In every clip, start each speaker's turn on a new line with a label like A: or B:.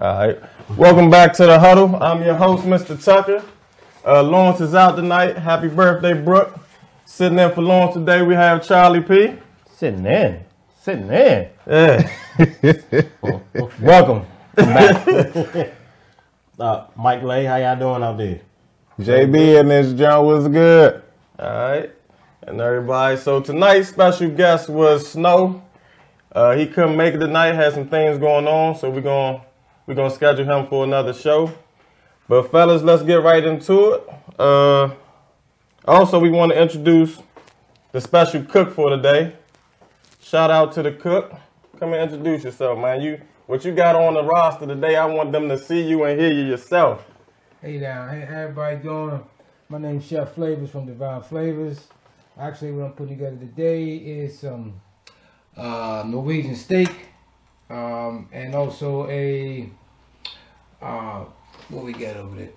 A: Are we good? All right. Welcome back to the huddle. I'm your host, Mr. Tucker. Uh, Lawrence is out tonight. Happy birthday, Brooke. Sitting in for Lawrence today, we have Charlie P.
B: Sitting in. Sitting in.
A: Yeah.
B: Welcome.
C: Uh, Mike Lay, how y'all doing out there?
D: JB and this John was good.
A: All right. And everybody. So tonight's special guest was Snow. Uh, he couldn't make it tonight. Had some things going on, so we're gonna we're gonna schedule him for another show. But fellas, let's get right into it. Uh, also, we want to introduce the special cook for today. Shout out to the cook. Come and introduce yourself, man. You what you got on the roster today? I want them to see you and hear you yourself.
E: Hey now, hey everybody doing? My name's Chef Flavors from Divine Flavors. Actually, what I'm putting together today is some uh, Norwegian steak, um, and also a uh, what we got over there.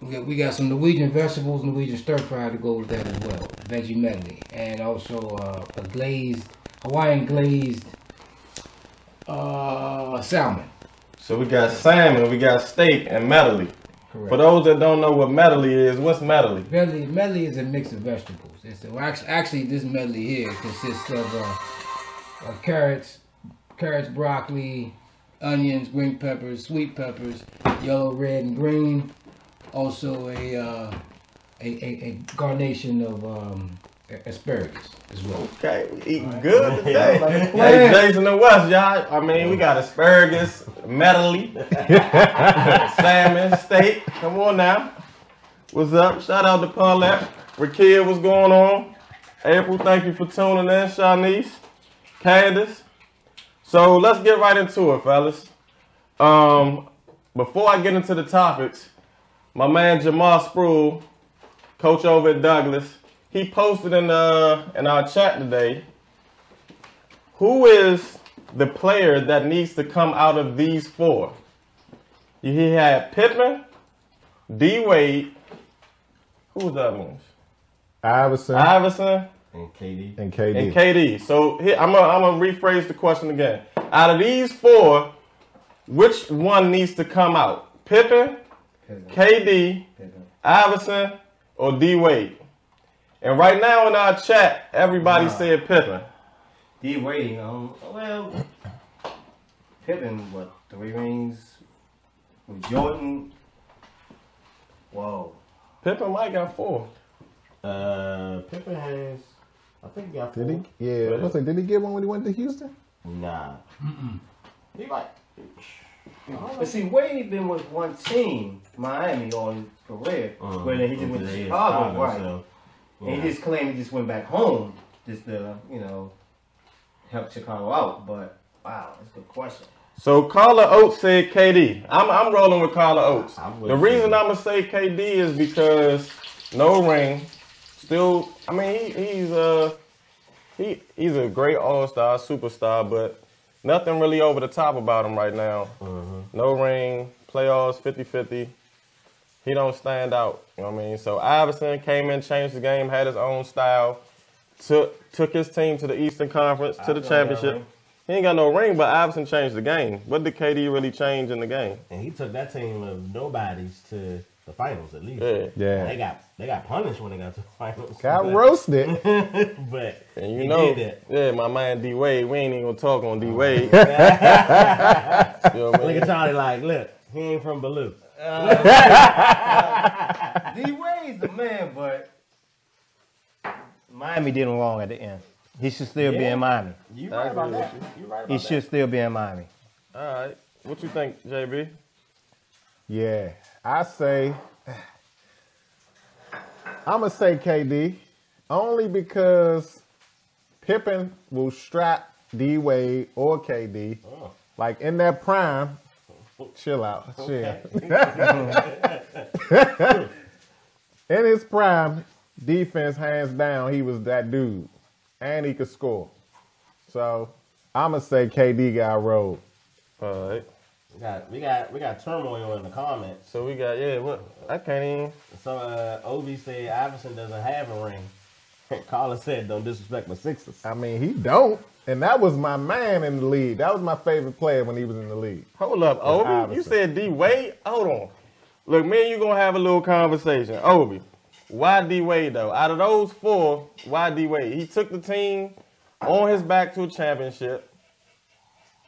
E: We got, we got some Norwegian vegetables, Norwegian stir fry to go with that as well, veggie medley, and also uh, a glazed Hawaiian glazed uh, salmon.
A: So we got salmon, we got steak, and medley.
E: Correct.
A: For those that don't know what medley is, what's medley?
E: Medley, medley is a mix of vegetables. It's actually, actually, this medley here consists of uh, uh, carrots, carrots, broccoli, onions, green peppers, sweet peppers, yellow, red, and green. Also a uh, a, a, a garnison of um, asparagus as well.
A: Okay, we eating good today.
E: Like
A: hey,
E: plan.
A: Jason and West, y'all. I mean, we got asparagus, medley, salmon, steak. Come on now. What's up? Shout out to Paulette. Rakia, what's going on? April, thank you for tuning in. Shanice, Candace. So let's get right into it, fellas. Um, before I get into the topics, my man Jamal Spruill, coach over at Douglas, he posted in the in our chat today. Who is the player that needs to come out of these four? He had Pippen, D Wade. Who was that one?
D: Iverson
A: Iverson
C: And KD.
D: and KD.
A: and KD. So here, I'm gonna I'm gonna rephrase the question again. Out of these four, which one needs to come out? Pippen, KD, Iverson, or D Wade? And right now in our chat, everybody said Pippen.
C: D Wade, um, well, Pippen, what, three rings with Jordan? Whoa.
A: Pippen might got four.
C: Uh, Pippen has, I think he got four.
D: Did he? Yeah. I was like, did he get one when he went to Houston?
C: Nah. He like, but see, Wade been with one team, Miami, all his career, uh, where then he just went to Chicago, right? And he just claimed he just went back home just to, you know, help Chicago out. But wow, that's a good question.
A: So Carla Oates said KD. I'm I'm rolling with Carla Oates. The reason I'm gonna say KD is because no ring. Still, I mean he, he's uh he he's a great all star superstar, but nothing really over the top about him right now. No ring, playoffs 50-50. He don't stand out. You know what I mean? So Iverson came in, changed the game, had his own style, took took his team to the Eastern Conference, to the
C: a
A: championship. He ain't got no ring, but Iverson changed the game. What did KD really change in the game?
C: And he took that team of nobodies to the finals at least.
A: Yeah.
D: Yeah.
C: They got they got punished when they got to the finals.
D: Got
C: but,
D: roasted.
C: But
A: And you know,
C: did
A: yeah, my man D Wade, we ain't even gonna talk on D Wade. you know what
C: that.
A: I
C: Look at Charlie like, look, he ain't from Baloo. Uh, D Wade's the man, but
B: Miami did him wrong at the end. He should still be in Miami.
C: you right about that. You right about
B: He
C: that.
B: should still be in Miami.
A: All right, what you think, JB?
D: Yeah. I say I'ma say KD. Only because Pippen will strap D Wade or KD.
C: Oh.
D: Like in that prime. Chill out. Chill. in his prime, defense hands down, he was that dude. And he could score. So I'ma say KD got rolled.
A: All right,
C: We got we got we got turmoil in the comments.
A: so we got yeah. What I can't even.
C: So uh Obi said Iverson doesn't have a ring. Carla said don't disrespect my Sixers."
D: I mean, he don't. And that was my man in the league. That was my favorite player when he was in the league.
A: Hold up, Obi. You said D Wade? Hold on. Look, me and you gonna have a little conversation. Obi, why D Wade though? Out of those four, why D Wade? He took the team on his back to a championship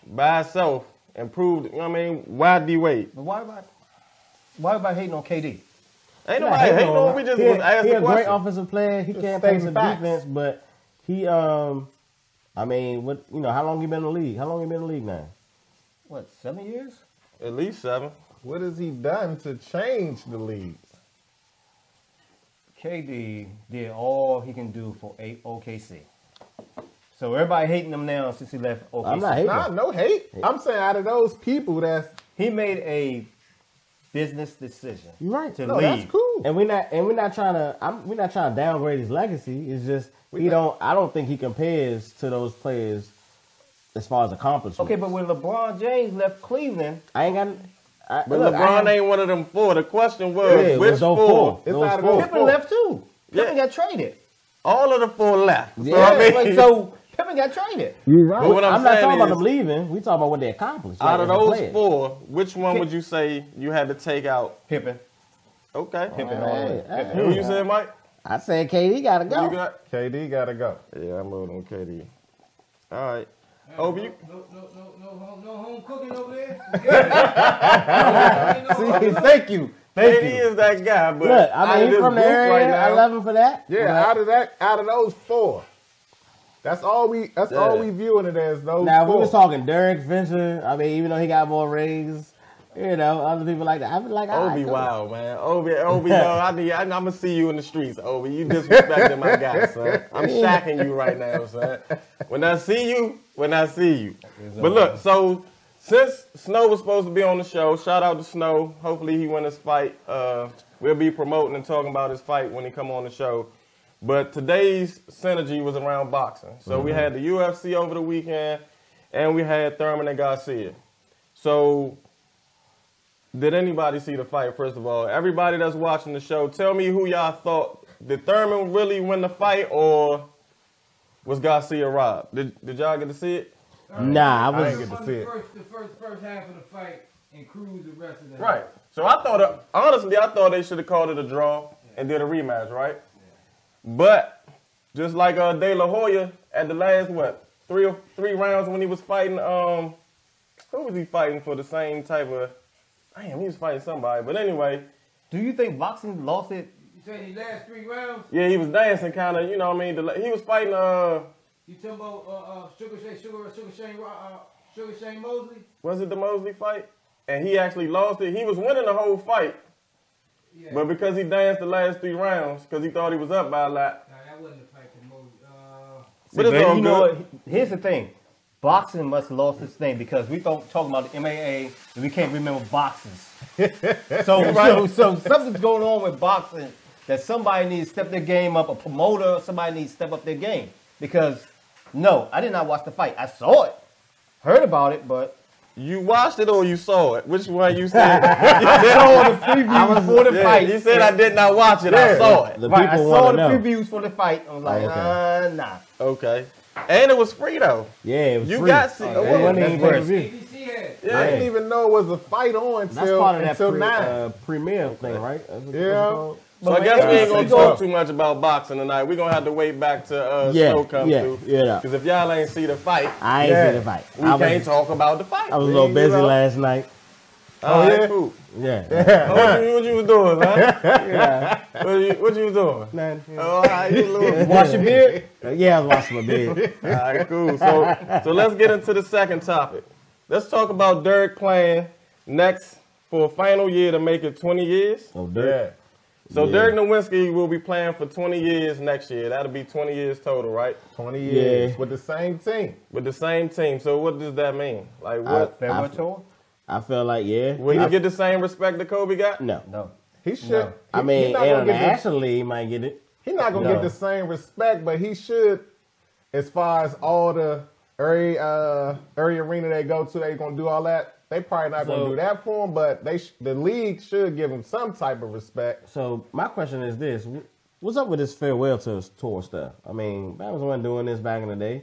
A: by himself and proved. You know what I mean, why D Wade?
B: But why about why about hating on KD?
A: Ain't
B: Not
A: nobody
B: hating
A: hating on.
B: him.
A: We just
B: he,
A: was asked
B: he
A: the
B: a great
A: question.
B: offensive player. He
D: Just
B: can't play
D: stating
B: some
D: facts.
B: defense, but he um, I mean, what you know? How long he been in the league? How long he been in the league now? What seven years?
A: At least seven.
D: What has he done to change the league?
B: KD did all he can do for a OKC. So everybody hating him now since he left OKC.
F: I'm not hating.
D: Nah, no hate. I'm saying out of those people, that's
B: He made a business decision.
F: You're right.
B: To
D: no,
B: leave.
D: that's cool.
F: And we're not and we're not trying to I'm, we're not trying to downgrade his legacy. It's just he don't I don't think he compares to those players as far as accomplishments.
B: Okay, but when LeBron James left Cleveland,
F: I ain't got I,
A: But
F: look,
A: LeBron
F: I,
A: ain't one of them four. The question was
F: Yeah,
A: which
F: was those
A: four?
F: four.
D: It's
F: Those
D: out of
F: four.
D: those
B: Pippen
D: four.
B: left too. Pippen
A: Yeah.
B: got traded.
A: All of the four left. So,
F: Yeah,
A: I mean,
B: Like, so Pippen got traded.
F: You're right.
A: But what I'm
F: I'm, not
A: saying
F: talking about them leaving. We talking about what they accomplished.
A: out
F: like,
A: of those four, which one would you say you had to take out?
B: Pippen.
A: Okay.
B: Pippen all the way.
F: Hey, hey,
A: Who you said, Mike?
F: I said KD gotta go.
A: You got?
D: KD gotta go.
A: Yeah, I'm voting on KD. All right. Obi, you,
E: No, no, no, no, home, no home cooking over there.
B: See, thank you. Thank
A: KD
B: you.
A: is that guy, but
F: Look, I mean,
A: this
F: from the area,
A: right now,
F: I love him for that.
D: Yeah, out of that, out of those four, that's all we. That's all we viewing it as. Those
F: Now, we was talking Derek Fisher, I mean, even though he got more rings, you know, other people like that. I be like, right,
A: Obi, wow, man. Obi, Obi, no, I need, I, I'm gonna see you in the streets, Obi. You disrespecting my guy, son. I'm shacking you right now, son. When I see you, when I see you. But look, so since Snow was supposed to be on the show, shout out to Snow. Hopefully he win his fight. Uh, we'll be promoting and talking about his fight when he come on the show. But today's synergy was around boxing. So we mm-hmm. had the UFC over the weekend, and we had Thurman and Garcia. So did anybody see the fight? First of all, everybody that's watching the show, tell me who y'all thought did Thurman really win the fight, or was Garcia robbed? Did Did y'all get to see it?
F: Nah, I
D: I
F: was.
D: ain't get to see
E: the
D: it.
E: first, the first, first half of the fight and cruise the rest of the
A: Right. So I thought, uh, honestly, I thought they should have called it a draw and did a rematch, right? But just like uh, De La Hoya at the last what three or three rounds when he was fighting, um, who was he fighting for the same type of? Damn, he was fighting somebody. But anyway,
B: Do you think boxing lost it?
E: You said the last three rounds.
A: yeah, he was dancing kind of, you know what I mean? The, he was fighting, uh,
E: You talking about uh, uh, Sugar Shane, Sugar, Sugar Shane, uh, Sugar Shane Mosley?
A: was it the Mosley fight? And he actually lost it. He was winning the whole fight,
E: Yeah.
A: but because he danced the last three rounds, because he thought he was up by a lot.
E: Nah, that wasn't the fight for Mosley. Uh,
A: But it's all
B: you know
A: good.
B: what? Here's the thing. Boxing must have lost its thing because we don't talking about the MMA and we can't remember boxes. so, so, so something's going on with boxing that somebody needs to step their game up. A promoter, somebody needs to step up their game because no, I did not watch the fight. I saw it, heard about it, but
A: You watched it or you saw it? Which one you said?
B: I saw the previews for the
A: Yeah,
B: fight.
A: you said I did not watch it. I saw it.
F: The
B: right, I saw the
F: know.
B: previews for the fight. I was like,
F: Oh, okay.
B: uh, nah.
A: Okay. And it was free though.
F: Yeah, it was
A: You
F: free.
A: got see.
B: Oh,
A: oh,
B: yeah,
A: what-
F: wasn't
B: that's
F: even
B: worse.
F: pay-per-view.
E: ABC had.
A: yeah.
D: I didn't even know it was a fight on
F: That's
D: until,
F: part of that
D: until
F: pre,
D: nine.
F: uh, premiere thing, right? That's what-
D: Yeah.
F: What's it?
A: So I guess we ain't gonna talk too much about boxing tonight. We're gonna have to wait back to uh
F: Yeah,
A: show come
F: yeah,
A: through.
F: yeah.
A: Because if y'all ain't see the fight,
F: I ain't
D: Yeah.
F: see the fight.
A: we
F: I
A: can't
F: was,
A: talk about the fight.
F: I was a little
D: You
F: busy
D: know.
F: last night.
A: Oh
D: yeah?
A: cool.
F: Yeah.
A: Oh, what, you, what you was doing, man?
F: yeah.
A: What you, what you was doing?
F: Man,
A: Oh, all right, you little.
B: Wash your beard.
F: yeah, I was washing my beard.
A: All right, cool. So, so let's get into the second topic. Let's talk about Dirk playing next for a final year to make it 20 years.
F: So
D: Yeah.
F: Dirk,
A: So
F: Yeah.
A: Dirk Nowitzki will be playing for 20 years next year. That'll be 20 years total, right?
D: 20 years
F: Yeah.
D: with the same team.
A: With the same team. So what does that mean? Like what?
F: I-
B: Farewell tour?
F: I feel like yeah.
A: will
F: I-
A: he get the same respect that Kobe got?
F: no.
B: No.
D: He should.
B: No.
F: I
D: he-
F: mean,
D: he's not gonna get the-
F: internationally, he might get it.
D: He's not gonna
F: No.
D: get the same respect, but he should, as far as all the every uh every arena they go to, they gonna do all that. They probably not gonna do that for him, but they sh- the league should give him some type of respect.
F: So my question is this: What's up with this farewell to tour stuff? I mean, Babs wasn't doing this back in the day.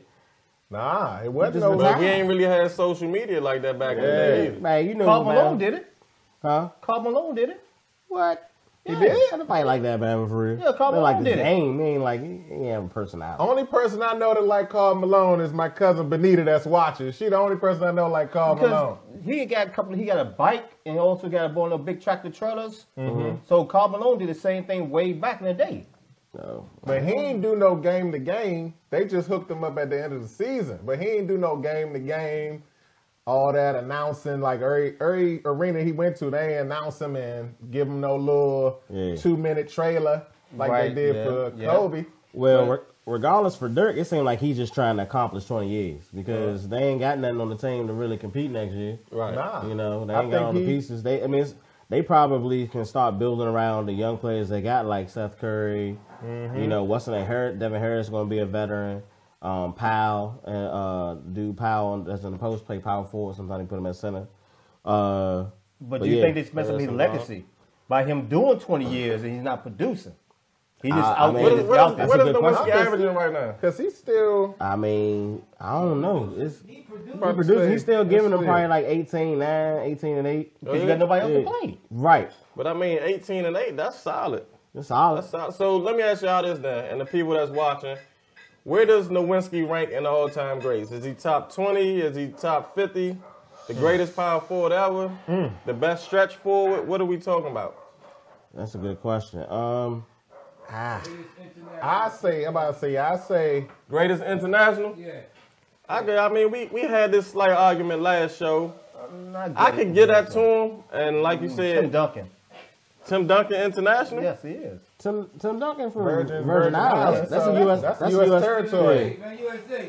D: Nah, it wasn't
F: just
D: no.
A: But we ain't really had social media like that back in the day either.
F: Man, you know, Karl.
B: Malone did it.
F: Huh?
B: Karl Malone did it.
F: What?
D: He did?
F: A like that, man, for real.
B: Yeah, Karl
F: They like
B: Malone
F: the
B: did it.
F: game. He ain't like he ain't have a personality.
D: Only person I know that like Karl Malone is my cousin Benita that's watching. She the only person I know like Karl
B: Because
D: Malone.
B: he got a couple. He got a bike and also got a one of big tractor trailers.
D: Mm-hmm.
B: So Karl Malone did the same thing way back in the day.
F: No.
D: But he ain't do no game to game. They just hooked him up at the end of the season. But he ain't do no game to game. All that announcing, like every, every arena he went to, they announce him and give him no little
F: Yeah.
D: two minute trailer like
B: Right,
D: they did
B: yeah,
D: for
B: yeah.
D: Kobe.
F: Well, re- regardless for Dirk, it seemed like he's just trying to accomplish 20 years because they ain't got nothing on the team to really compete next year.
A: Right.
D: Nah.
F: You know, they
D: I
F: ain't got all the
D: he-
F: pieces. They, I mean, it's, they probably can start building around the young players they got, like Seth Curry.
D: Mm-hmm.
F: You know, what's name? Harris, Devin Harris going to be a veteran. Um, Powell, uh, uh, dude Powell that's in the post play power forward. Sometimes they put him at center. Uh,
B: But,
F: But
B: do you
F: yeah.
B: think this messing up his
A: Harrison
B: legacy by him doing 20 years and he's not producing? He just
F: I- I
B: out
F: mean-
B: there,
A: What is,
B: just
A: what
B: out
A: is,
B: there.
A: what
F: a
A: the whiskey
D: question.
A: averaging right now?
D: Cause he's still
F: I mean, I don't know. It's
E: He
F: he
E: produced.
D: About to
F: producing. He's still giving them
D: let's
F: probably like 18, 9, 18 and 8.
B: Because you got nobody else
F: Yeah.
B: to play.
F: Right.
A: But I mean, 18 and 8, that's solid.
F: That's solid.
A: That's solid. So let me ask y'all this then, and the people that's watching. Where does Nowitzki rank in the all-time greats? Is he top 20? Is he top 50? The greatest hmm. power forward ever? Hmm. The best stretch forward? What are we talking about?
F: That's a good question. Um, ah.
D: I say I'm about to say I say
A: Greatest international?
E: Yeah.
A: I, could- I mean, we, we had this slight argument last show. I
B: good.
A: could get that to him, and like you hmm.
B: Tim
A: said,
B: Duncan.
A: Tim Duncan International.
B: Yes, he is.
F: Tim Tim Duncan from
D: Virgin-
F: Virgin,
D: Virgin
F: Islands.
D: Islands.
F: That's,
D: So
F: a U.S.
D: that's
F: That's,
D: US
F: a U.S.
D: territory.
E: Man,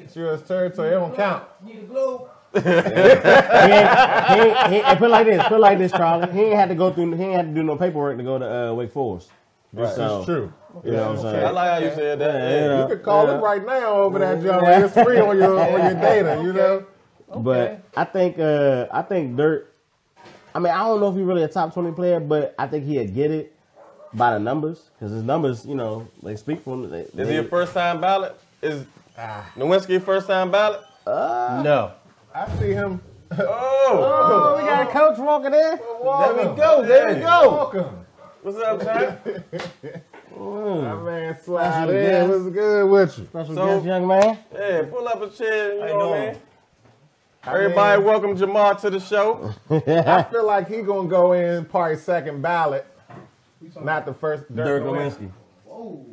D: it's U.S. territory. It don't count.
E: Need a globe.
F: Yeah. he ain't, he ain't, he ain't, put it like this. Put it like this, Charlie. He ain't had to go through. He ain't had to do no paperwork to go to uh, Wake Forest.
D: This
F: So,
D: is true.
F: You know what I'm saying?
A: I like how you said that.
F: Yeah,
A: Yeah.
F: yeah.
D: You could call
F: Yeah.
D: him right now over that joint. It's free on your on your data. You know. Okay.
F: But I think uh, I think Dirk. I mean, I don't know if he's really a top twenty player, but I think he'd get it by the numbers because his numbers, you know, they speak for him. They,
A: Is
F: they,
A: he a first-time ballot? Is Nowitzki a first-time ballot?
B: Uh, No.
D: I see him.
A: Oh,
F: Oh, we got a coach walking there.
B: There we go. There we go.
D: Welcome.
A: what's up, Jack?
D: My man slide
F: Special
D: in.
F: guest.
D: What's good with you?
F: Special
A: So-
F: guest, young man.
A: Yeah, pull up a chair. You
B: How
A: know
B: you
A: what I mean? Everybody, welcome Jamar to the show.
D: I feel like he gonna go in probably second ballot, not the first.
F: Dirk
D: Nowitzki.
F: Nowitzki.
E: Whoa.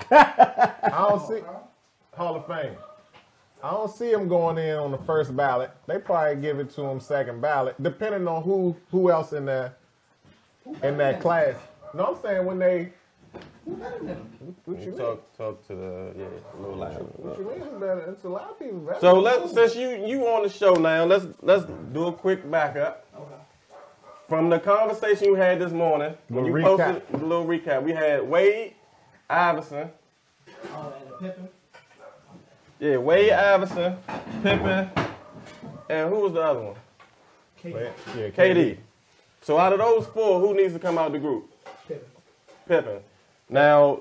D: I don't see Hall of Fame. I don't see him going in on the first ballot. They probably give it to him second ballot, depending on who who else in that in that class. No, I'm saying when they. What you mean?
A: Talk, talk to the yeah, a little louder.
D: What you mean? It's better. It's a lot of people. better.
A: So let's since you you on the show now, let's let's do a quick backup. From the conversation you had this morning, when you
D: Little
A: posted a little recap, we had Wade Iverson,
E: Oh, and Pippen.
A: yeah, Wade Iverson, Pippen, and who was the other one?
D: Yeah, yeah,
A: KD. So out of those four, who needs to come out the group?
E: Pippen.
A: Pippen. Now,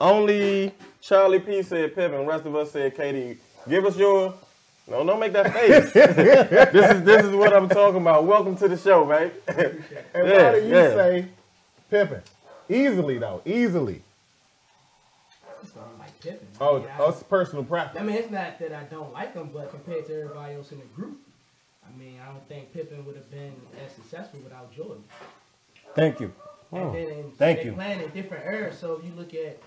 A: only Charlie P said Pippen. Rest of us said KD. Give us your. No, don't make that face. this is this is what I'm talking about. Welcome to the show, man.
D: And
A: Yeah,
D: why do you
A: yeah.
D: say Pippen? Easily though, easily.
E: Like Pippen.
D: Oh,
E: I mean,
D: oh, it's personal preference.
E: I mean, it's not that I don't like him, but compared to everybody else in the group, I mean, I don't think Pippen would have been as successful without Jordan.
B: Thank you.
E: And oh, then in,
B: Thank
E: they
B: you.
E: playing in different eras. So if you look at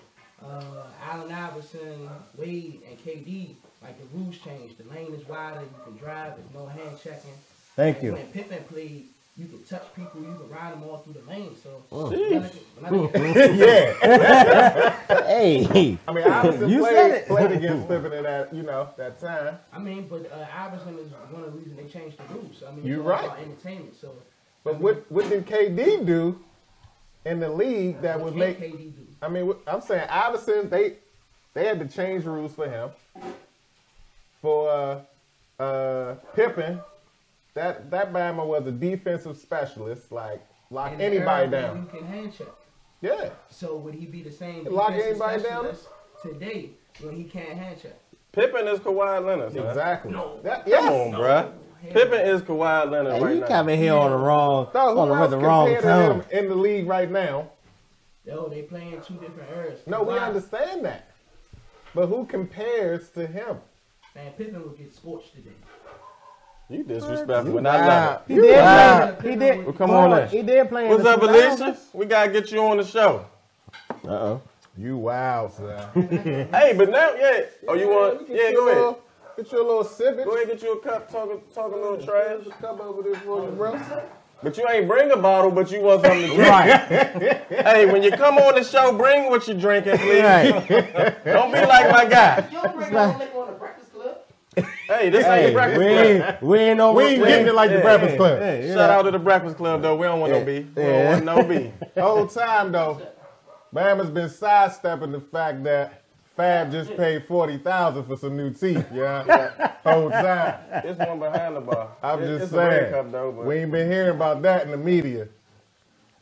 E: uh, Allen Iverson, Wade, and KD, like the rules changed. The lane is wider. You can drive. There's no hand checking.
B: Thank you.
E: When Pippen played, you can touch people. You can ride them all through the lane. So
A: Jeez.
E: when I look at- when I look at-
D: yeah.
F: Hey,
D: I mean, Iverson
F: You said
D: played,
F: it.
D: played against Pippen in that, you know, that time.
E: I mean, but uh, Iverson is one of the reasons they changed the rules. I mean, you're
D: right.
E: about entertainment. So
D: But what what did KD do in the league that would make?
E: KD do?
D: I mean, I'm saying Iverson, they they had to change rules for him. For uh, uh, Pippen, that that Bama was a defensive specialist, like lock
E: In the
D: anybody
E: era where
D: down.
E: You can hand check.
D: Yeah,
E: So would he be the same
D: Lock
E: defensive
D: anybody down?
E: today when he can't hand check?
A: Pippen is Kawhi Leonard. Man.
D: Exactly.
G: No.
D: That,
A: Come
D: yes.
A: on, bruh. Pippen is Kawhi Leonard
F: Hey,
A: right
F: you
A: now.
F: coming here on the wrong,
D: No,
F: on the, the wrong
D: compared to
F: tone.
D: him in the league right now?
G: Yo, they playing two different eras.
D: No, we
G: Kawhi-
D: understand that. But who compares to him?
G: Man, Pippen would get scorched today.
A: You disrespectful,
D: You
A: and I love it.
F: He did
D: Wow.
F: play. He did.
A: Well, come on in.
F: He did play.
A: What's up, Alicia? We gotta get you on the show.
F: Uh oh.
D: You wow, son.
A: Hey, but now, yeah. Oh, you want? Yeah, go ahead.
D: Get you a little civic.
A: Go ahead, get you a cup. Talk, talk a little trash.
D: Come over this for you, bro.
A: But you ain't bring a bottle, but you want something to drink.
F: Right.
A: Hey, when you come on the show, bring what you drinking, please. Don't be like my guy.
G: You don't bring no liquor on the Breakfast Club.
A: Hey, this ain't
F: Hey,
A: the Breakfast
F: we
A: Club.
F: ain't, we ain't over.
D: We ain't getting it like the
A: Yeah,
D: Breakfast
A: yeah,
D: Club.
F: Hey,
A: Shout out to the Breakfast Club, though. We don't want no beef. We don't want no beef.
D: Whole time though, Bama's been sidestepping the fact that Fab just paid forty thousand for some new teeth. Yeah, whole time.
A: This one behind the bar.
D: I'm
A: It-
D: just
A: it's
D: saying.
A: cup, though,
D: we ain't been hearing about that in the media.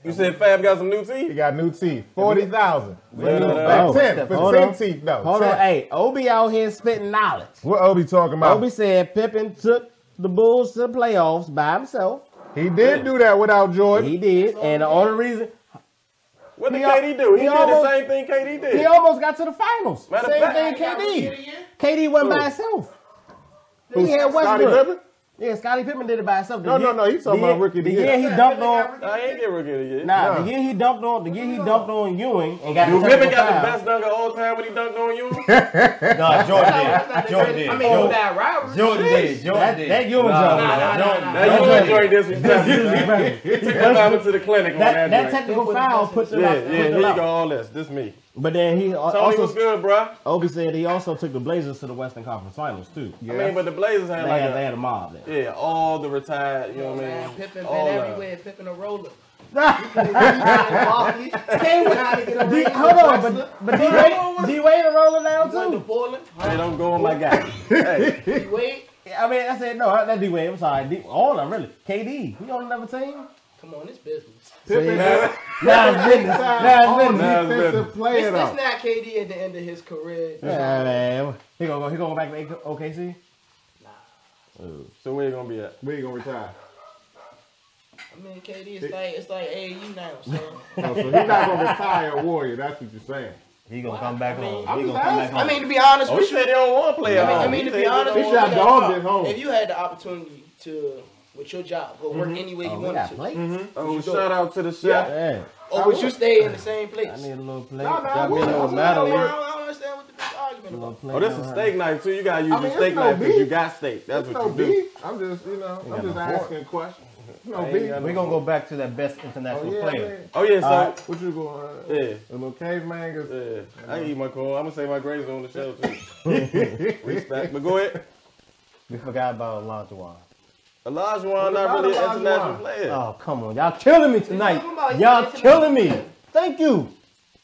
A: You said Fab got some new teeth.
D: He got new teeth, forty thousand.
A: Yeah, no, no,
F: no.
D: ten for
F: Hold
D: ten
F: on.
D: teeth though.
F: Hold
D: 10.
F: on. Hey, Obi out here spitting knowledge.
D: What Obi talking about?
F: Obi said Pippen took the Bulls to the playoffs by himself.
D: he did do that without Jordan.
F: He did, and the only reason
A: What did
F: He
A: KD do? He,
F: he
A: did
F: almost-
A: the same thing KD did.
F: he almost got to the finals.
A: Matter of
F: Same
A: fact-
F: thing, KD. KD went by
A: Who?
F: himself.
D: Who's
F: He had
D: Scottie
F: Westbrook.
D: Pippen?
F: Yeah, Scottie Pippen did it by himself. The
D: No, no,
F: year-
D: no, he's talking about rookie of the
F: The
D: year.
F: year he dunked on.
A: I ain't get rookie of the year.
F: Nah,
D: Nah.
F: the year he dunked on, the year he dunked on Ewing and got
A: Do
F: the
A: Pippen
F: technical
A: got the best dunk of all time when he dunked on you?
B: No, Jordan did. Jordan did.
G: I mean,
B: Jordan-
G: that rivalry.
B: Jordan did. Jordan
F: That,
B: did.
F: that Ewing
B: Nah,
F: job.
G: nah, nah,
F: was-
G: nah, nah.
A: Now you
F: Jordan
A: enjoy this one. He took him out to the clinic on
F: That,
A: that,
F: that
A: joint.
F: technical foul put them
A: Yeah,
F: out.
A: yeah,
F: put
A: here you
F: out.
A: go, all this. This me.
F: But then he al-
A: Tony was good, bruh.
F: Obi said he also took the Blazers to the Western Conference Finals too.
A: I mean, but the Blazers had
F: They
A: like
F: had, they had a mob there.
A: Yeah, all the retired, you know what I
G: Man,
A: mean?
G: Pippen
A: all
G: been
A: of
G: everywhere. Pippen a roller. Came trying to get a
F: D,
G: ring
F: hold on, but, but D Wade, D Wade a rolling down
G: He went to
F: too.
G: Portland.
A: They don't go on my guy. hey,
G: He wait.
F: I mean, I said no, that D Wade. I'm sorry, D, all of them really. KD, he on another team.
G: Come on, it's business.
D: Pippen
A: man,
F: Now it's business. Now it's business.
A: Nah, it's
D: defensive
A: better.
G: It's, it's not KD at the end of his career.
F: Yeah, man. He gonna go. He gonna go back to OKC.
A: So where you gonna be at?
D: We ain't gonna retire.
G: I mean, KD it's like it's like AAU now. So
D: Oh, so he's not gonna retire a warrior. That's what you're saying.
F: He gonna come back
G: I mean,
F: home.
G: I'm
F: He gonna come back home.
G: I mean, to be honest
A: Oh,
G: with
A: he
G: you,
A: said they don't want to play at
G: I mean. I mean, to be honest,
A: they
D: He
G: with
A: don't
D: should
G: you,
D: have dogged his home.
G: if you had the opportunity to, with your job, go work mm-hmm. any way you
F: oh, we
G: wanted to,
F: plates. Mm-hmm.
A: want- Oh, shout out to the chef.
F: Yeah.
G: Or would you stay in the same place?
F: I need a little plate.
D: No, no, I
A: Got me a little
D: I
G: I don't,
A: medal.
G: I don't- I don't understand what the big argument
F: A little
G: about.
A: Oh, this is steak knife too. You gotta use
D: I mean,
A: your steak
D: no
A: knife because you got steak. That's
D: There's
A: what
D: no
A: you do.
D: beef. I'm just, you know, I'm just
F: no
D: asking a question. No
A: I
D: beef.
F: We're gonna go back to that best
D: Oh
F: international
D: yeah,
F: player.
D: man.
A: Oh yeah, so
F: Alright.
D: What you going? Uh,
A: yeah,
D: A little caveman. Is,
A: yeah. I eat my corn. I'm gonna say my grades on the show too. Respect, but go ahead.
F: We forgot about Olajuwon.
A: Elijah
D: What
A: not really an international player.
F: Oh come on, y'all killing me tonight.
G: talking about
F: Y'all killing me. Thank you.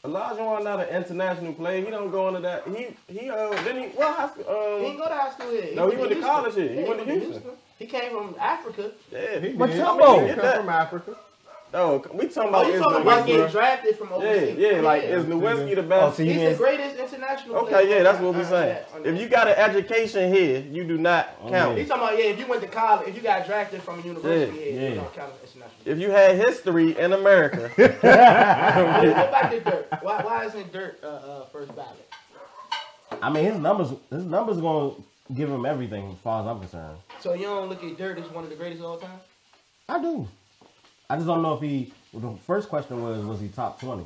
A: Olajuwon not an international player. He don't go into that. He he uh then he what high school?
G: He didn't
A: Um,
G: go to high school here.
A: No, he went to
G: Houston.
A: college here. He
G: Yeah,
A: went to Houston.
G: He came from Africa.
A: yeah,
D: he
F: But
D: did.
F: Tumbo.
D: He
A: Get
D: come from Africa.
A: Oh, we talking
G: Oh,
A: about
G: you talking about getting drafted from
A: Yeah,
G: overseas?
A: yeah, like is Nowitzki the
F: Oh,
A: best?
F: so
G: He's
F: mean
G: the greatest international player.
A: Okay, yeah, that's what we
G: Uh,
A: saying. If you got an education here, you do not count.
G: He's talking about yeah. If you went to college, if you got drafted from a university,
A: Yeah,
G: yeah,
F: yeah.
G: you don't count as international.
A: If you had history in America,
G: Let's go back to Dirk. Why, why isn't Dirk uh, uh, first ballot?
F: I mean, his numbers. His numbers gonna give him everything as far as I'm concerned.
G: So you don't look at Dirk as one of the greatest of all time?
F: I do. I just don't know if he. Well, the first question was, was he top twenty?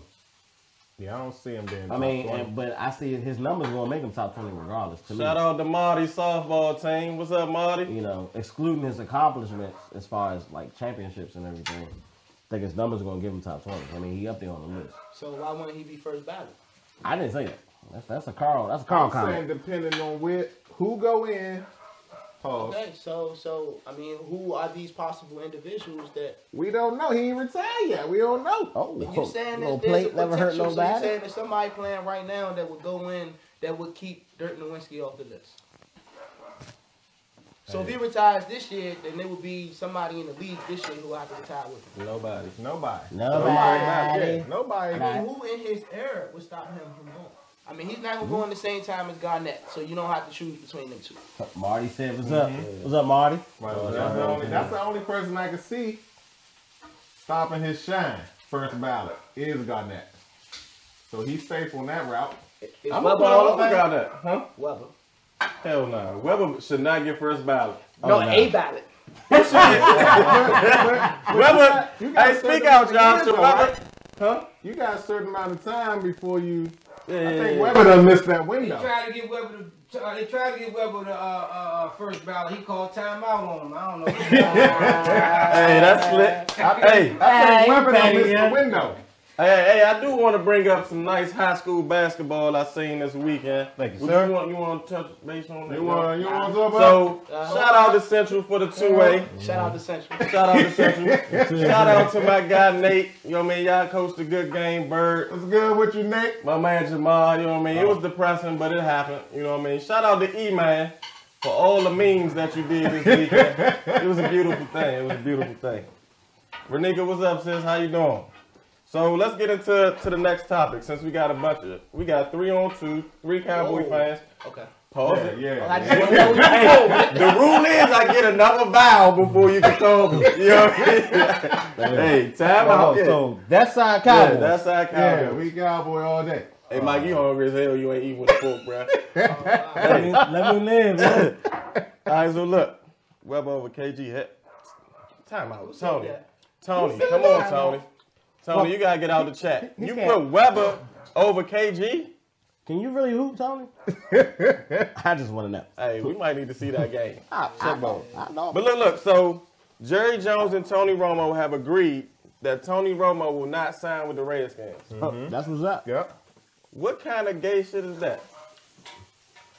D: Yeah, I don't see him being.
F: I mean,
D: 20.
F: and, but I see his numbers gonna make him top twenty regardless. To
A: shout
F: me,
A: out to Marty softball team. What's up, Marty?
F: you know, excluding his accomplishments as far as like championships and everything, I think his numbers are gonna give him top twenty. I mean, he up there on the list.
G: So why wouldn't he be first ballot?
F: I didn't say that. That's that's a Carl. That's a Carl
D: I'm saying depending on where who go in. Pause.
G: Okay, so so I mean, who are these possible individuals that
D: We don't know. He ain't retired yet. We don't know.
F: Oh,
G: you saying that there's a
F: never hurt
G: potential? So you
F: nobody.
G: saying there's somebody playing right now that would go in that would keep Dirk Nowitzki off the list? So if he retires this year, then there would be somebody in the league this year who will have to retire with him.
A: Nobody.
D: Nobody.
F: Nobody.
D: Yeah, nobody.
G: I mean, who in his era would stop him from going? I mean, he's not gonna go in the same time as Garnett, so you don't have to choose between them two.
F: Marty said, "What's up? Mm-hmm. What's up, Marty?"
D: That's the, only, that's the only person I can see stopping his shine. First ballot is Garnett. So he's safe on that route.
G: Is
A: I'm
G: Webber
A: gonna put
G: all of
A: over
G: Fame?
A: Garnett, huh?
G: Webber.
A: Hell no. Webber should not get first ballot.
G: No,
F: no.
G: a ballot.
A: Webber,
D: You got
A: hey, speak out,
D: amount
A: Josh. Webber,
D: right?
A: huh?
D: You got a certain amount of time before you.
A: Yeah,
D: I think
A: yeah.
D: Webber done missed that window.
E: They tried to get Webber to, uh, they tried to get Webber the uh, uh, first ballot. He called timeout on him. I don't know.
A: Hey, that's slick. Hey,
D: I
F: Hey,
D: think Webber done missed
F: yeah.
D: the window.
A: Hey, hey, I do want to bring up some nice high school basketball I seen this weekend.
B: Thank you,
A: Would
B: sir.
A: You want, you want to touch base on that?
D: You want you want to talk about?
A: So,
G: Uh-huh.
A: shout out to Central for the two-way.
G: Shout out to Central.
A: Shout out to Central. Shout out to my guy Nate. You know what I mean? Y'all coached a good game, Bird.
D: What's good with you, Nick?
A: My man Jamal, you know what I mean? It was depressing, but it happened. You know what I mean? Shout out to E-Man for all the memes that you did this weekend. it was a beautiful thing. It was a beautiful thing. Renika, what's up, sis? How you doing? So let's get into to the next topic since we got a bunch of we got three on two, three Cowboy
G: Whoa.
A: fans.
G: Okay.
A: Pause
D: Yeah,
A: it.
D: yeah.
G: I just want to know what you told me.
A: The rule is I get another vowel before you can call me. You know what I mean? hey, time out. Yeah.
B: so that's side
A: yeah,
B: Cowboys.
A: that's our
D: Yeah,
A: Cowboy.
D: we cowboy all day.
A: Hey, Mike, you hungry as hell. You ain't eating with a fork, bro.
F: let, me, let me live, man.
A: All right, so look. Web over KG hit. Time out. Tony. Tony, come on, Tony. Tony, you gotta get out of the chat. You
F: can't.
A: put Webber over KG?
F: Can you really hoop, Tony? I just want to know.
A: Hey, we might need to see that game.
F: I, ah, I know. I know.
A: But look, look. So Jerry Jones and Tony Romo have agreed that Tony Romo will not sign with the Redskins. Mm-hmm.
F: That's what's up.
D: Yep.
A: What kind of gay shit is that?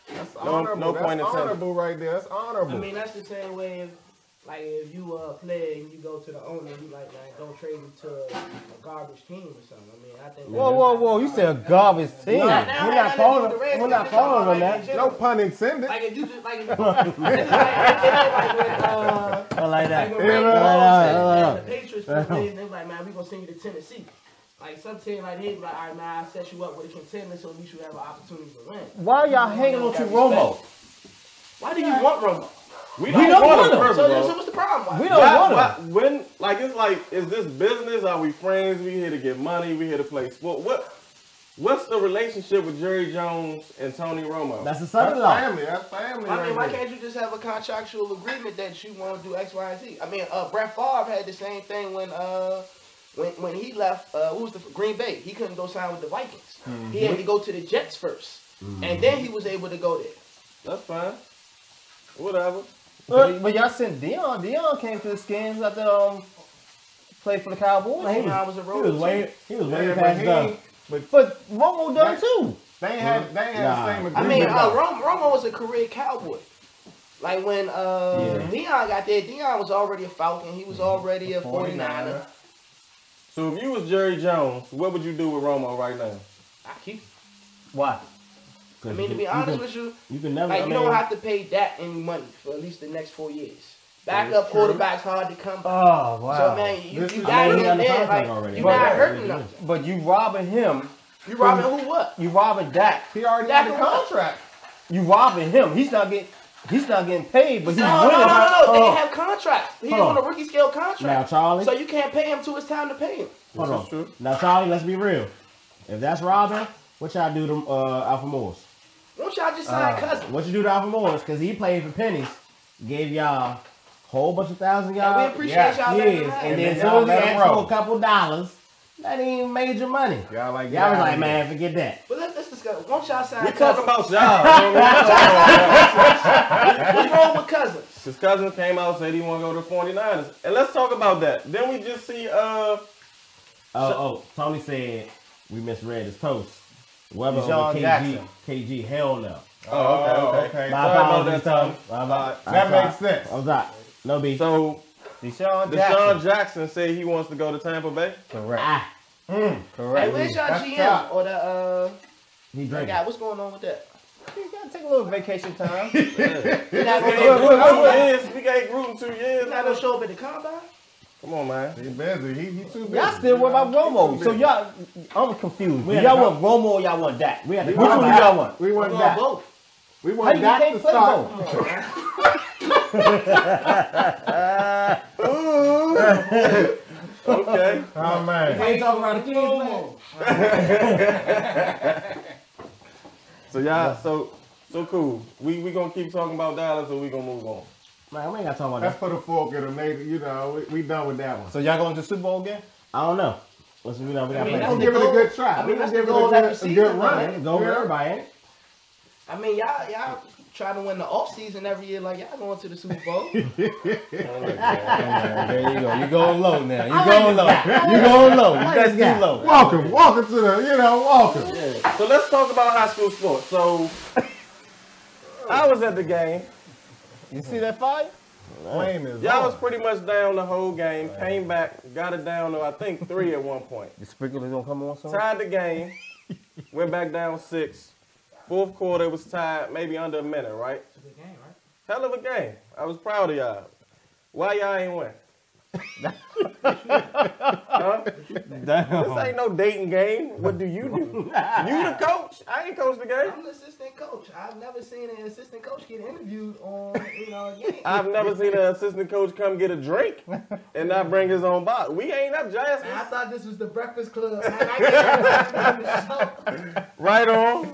D: That's
A: No-
D: honorable.
A: no
D: That's
A: point intended.
D: honorable right there. That's honorable.
G: I mean, that's the same way if, like, if you uh, play and you go to the owner, you like, man, don't trade me to a garbage team or something. I mean, I think.
B: Whoa, whoa, whoa! You said a garbage team.
F: We're not,
G: Now,
F: we're not calling.
G: the
F: We're not
G: they
F: calling
G: talking
F: on
G: about,
F: that.
G: like,
D: no pun intended.
G: Like if you just like, if, this is like, like, when, uh,
F: I like that.
G: like
D: Yeah,
G: Ray
D: right,
F: right, right, right.
G: the Patriots were playing, they were like, man, we gonna send you to Tennessee. Like some team like they like, all right, man, I'll set you up with a contender so at least you have an opportunity to win.
B: Why y'all hanging on to Romo?
G: Why do you want Romo?
A: We
B: don't
A: don't
B: want
A: want
B: him.
A: him,
G: So,
A: of
G: so what's the problem?
B: We don't
A: Why-
B: want him.
A: why- when like it's like is this business? Are we friends? We here to get money. We here to play sport. What what's the relationship with Jerry Jones and Tony Romo?
F: That's a son-in-law.
D: family. That's family.
G: I mean, why
D: there.
G: can't you just have a contractual agreement that you want to do X, Y, and Z? I mean, uh, Brett Favre had the same thing when uh, when when he left. Uh, who was the Green Bay? He couldn't go sign with the Vikings. He had to go to the Jets 1st and then he was able to go there.
A: That's fine. Whatever.
B: But, but y'all sent Deion. Deion came to the Skins after um played for the Cowboys.
G: He was a
F: He was way. He was way
D: Yeah, but
F: past
D: he
F: done.
D: but
B: But Romo done too.
D: they ain't had they ain't had
F: Nah.
D: the same agreement.
G: I mean, uh,
D: though.
G: Rom- Romo was a career cowboy. Like when uh,
F: Yeah.
G: Deion got there, Deion was already a Falcon. He was already a 49er.
A: So if you was Jerry Jones, what would you do with Romo right now?
G: I keep.
B: Why?
G: I mean, to be honest with you,
F: you can never.
G: like
F: I
G: you don't have to pay that any money for at least the next four years. Backup quarterback's hard to come by.
B: Oh wow.
G: So man, you,
D: This
G: you
D: is-
G: got
F: I mean,
G: it
F: he
G: in
F: under
G: there,
F: contract
G: like
F: already.
G: you're
B: But-
G: not hurting nothing.
B: But you robbing him.
G: You robbing who what?
B: You robbing Dak.
D: he already
G: That
D: had the
G: can work.
D: contract.
B: You robbing him. He's not getting. He's not getting paid, but he's
G: No, no,
B: winning.
G: no, no, no. They
B: Hold
G: didn't have contracts. He
F: Hold
G: on
F: on.
G: a rookie scale contract.
F: Now,
G: contract.
F: Charlie.
G: So you can't pay him till it's time to pay him.
F: hold
A: This
F: on. Now, Charlie. Let's be real. If that's robbing, what y'all do to uh, Alfred Morris?
G: Won't y'all just sign
F: Uh,
G: Cousins?
F: what you do to Alfred Morris? Because he played for pennies, gave y'all a whole bunch of thousand
G: And we appreciate
B: yeah,
G: y'all letting
F: years,
G: him
F: and then
B: And
F: as
B: y'all
F: soon as he
B: him
F: asked for a couple dollars, that ain't major money.
D: Y'all like
F: Y'all was like, man, forget that.
G: But let's, let's discuss. Won't y'all sign
A: We
G: Cousins?
A: talking about y'all. you know what I'm saying?
G: What's wrong with Cousins?
A: His cousin came out said he want to go to the 49ers. And let's talk about that. Then we just see uh
F: Oh, oh, Tony said we misread his post. Webber
B: DeSean
F: over KG.
B: Jackson.
F: KG, hell no.
A: Oh, okay, okay.
D: okay.
F: My
A: Sorry about
F: apologies,
A: that, Tom.
F: My.
D: That
F: I'm
D: makes
F: sorry.
D: sense.
F: I'm sorry. No beef.
A: So
B: DeSean
A: DeSean
B: Jackson.
A: Jackson said he wants to go to Tampa Bay.
B: Correct.
F: ah,
G: Hey,
B: Correct.
G: where's y'all
D: That's
G: GM
D: tough.
G: or the uh?
F: he
G: that
F: drinking.
G: guy? What's going on with that?
B: You gotta take a little vacation time.
G: He not
A: We
G: gonna,
A: gave
B: look, look,
A: Gruden two
B: look.
A: years. We gave Gruden two years.
G: not gonna show up at the combine.
A: Come on, man.
D: He busy. He, he too busy.
B: Y'all still worry about Romo. So y'all, I'm confused. Do y'all want Romo or y'all want Dak?
F: We had to
B: Which one do y'all want?
D: We want
G: Well,
D: that.
G: both.
D: We want
B: you
D: that
B: can't
D: to
B: play
D: start.
B: both?
A: Okay.
D: Oh man.
E: ain't talking about the kids.
A: So y'all, so so cool. We we gonna keep talking about Dallas, or we gonna move on?
F: Man, we ain't got to talk about
D: Let's
F: that.
D: put a fork in him, Nate. You know, we, we done with that one.
B: So y'all going to the Super Bowl again?
F: I don't know. Listen, we know we got
G: I
F: to
G: mean, that's
F: play.
D: Give it a good try.
G: I mean,
D: We
G: that's the
D: give it a
G: goal
D: good,
G: every
D: a
G: season,
D: good
G: man.
D: run.
F: It's over
D: Yeah.
F: everybody, ain't it?
G: I mean, y'all y'all try to win the off season every year, like y'all going to the Super Bowl.
B: There you go. You're going low now. You're going low. You're going low. You guys too low.
D: Welcome, welcome to the, you know, welcome.
A: So let's talk about high school sports. So I was at the game.
B: You see that fight?
D: Flame is
A: Y'all was pretty much down the whole game. Came back, got it down to I think three at one point.
B: The sprinklers gonna come on soon?
A: Tied the game. Went back down six. Fourth quarter was tied, maybe under a minute, right? It's a good game, right? Hell of a game. I was proud of y'all. Why y'all ain't win? Huh? This ain't no dating game. What do you do? You the coach. I ain't coach the game.
G: I'm the assistant coach. I've never seen an assistant coach get interviewed on you know a game.
A: I've never seen an assistant coach come get a drink and not bring his own bottle. We ain't up
G: just
A: I
G: thought this was the Breakfast Club. Man. I can't the show.
A: Right on.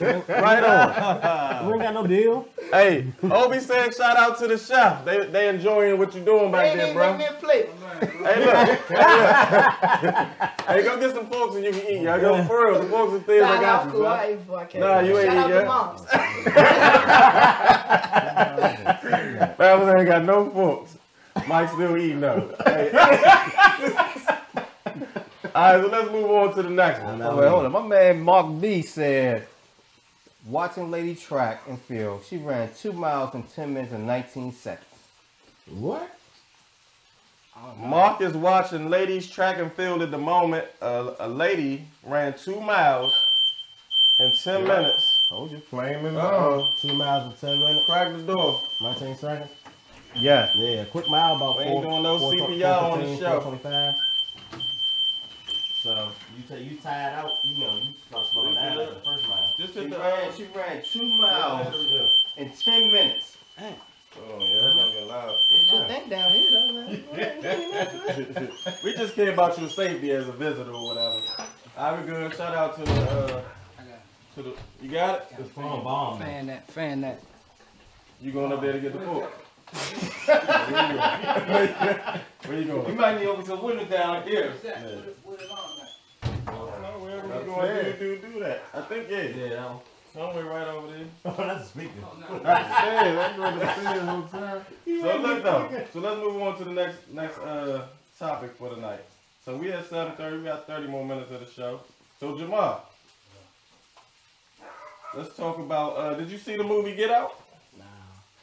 A: Right on.
F: We ain't got no deal.
A: Hey, Obi said shout out to the chef. They they enjoying what you're doing
G: They
A: back
G: ain't
A: there, bro.
G: bring me a plate.
A: Hey, look. Hey, look. hey, go get some forks and you can eat. Y'all go for real. The forks and things I
G: Nah,
A: got
G: nah,
A: you,
G: cool. I
A: bro.
G: ate before I came.
A: Nah, you ain't
G: Shout
A: eat
G: out
A: yet.
G: to moms.
A: Babs ain't got no forks. Mike still eating though. Hey. All right, so let's move on to the next one.
B: Oh, wait, hold on. My man Mark B said, watching Lady track and field, she ran two miles in 10 minutes and 19 seconds.
D: What?
A: Mark is watching ladies track and field at the moment. Uh, a lady ran two miles in 10 minutes.
B: Told you.
D: Flame is on.
A: Uh-oh.
F: Two miles in 10 minutes,
A: Crack the door.
F: 19 seconds.
B: Yeah.
F: Yeah, quick mile about
A: We
F: four.
A: ain't doing no
F: four-
A: CPR on the
F: 4:15,
A: show.
F: 4:25. So you say you tired out, you know, you start slowing down at the first mile.
A: Just
B: She
A: the.
B: ran, she ran two miles in 10 minutes.
A: Oh, yeah, that's gonna get loud.
G: Good thing down here, though.
A: We just care about your safety as a visitor or whatever. All right, we good. Shout out to the. Uh, to the. You got it?
F: It's phone bomb. man.
E: Fan that, fan that.
A: You going up there to get the book? Where you going?
B: You might need to open some windows down here.
A: Wherever you going, do, do, do that. I think, yeah.
F: Yeah, that one.
A: Somewhere right over there.
F: Oh, that's a speaker.
D: Hey, that's what the thing hotel.
A: So look though. So let's move on to the next next uh topic for tonight. So we at seven thirty. We got thirty more minutes of the show. So Jamal, let's talk about. uh Did you see the movie Get Out?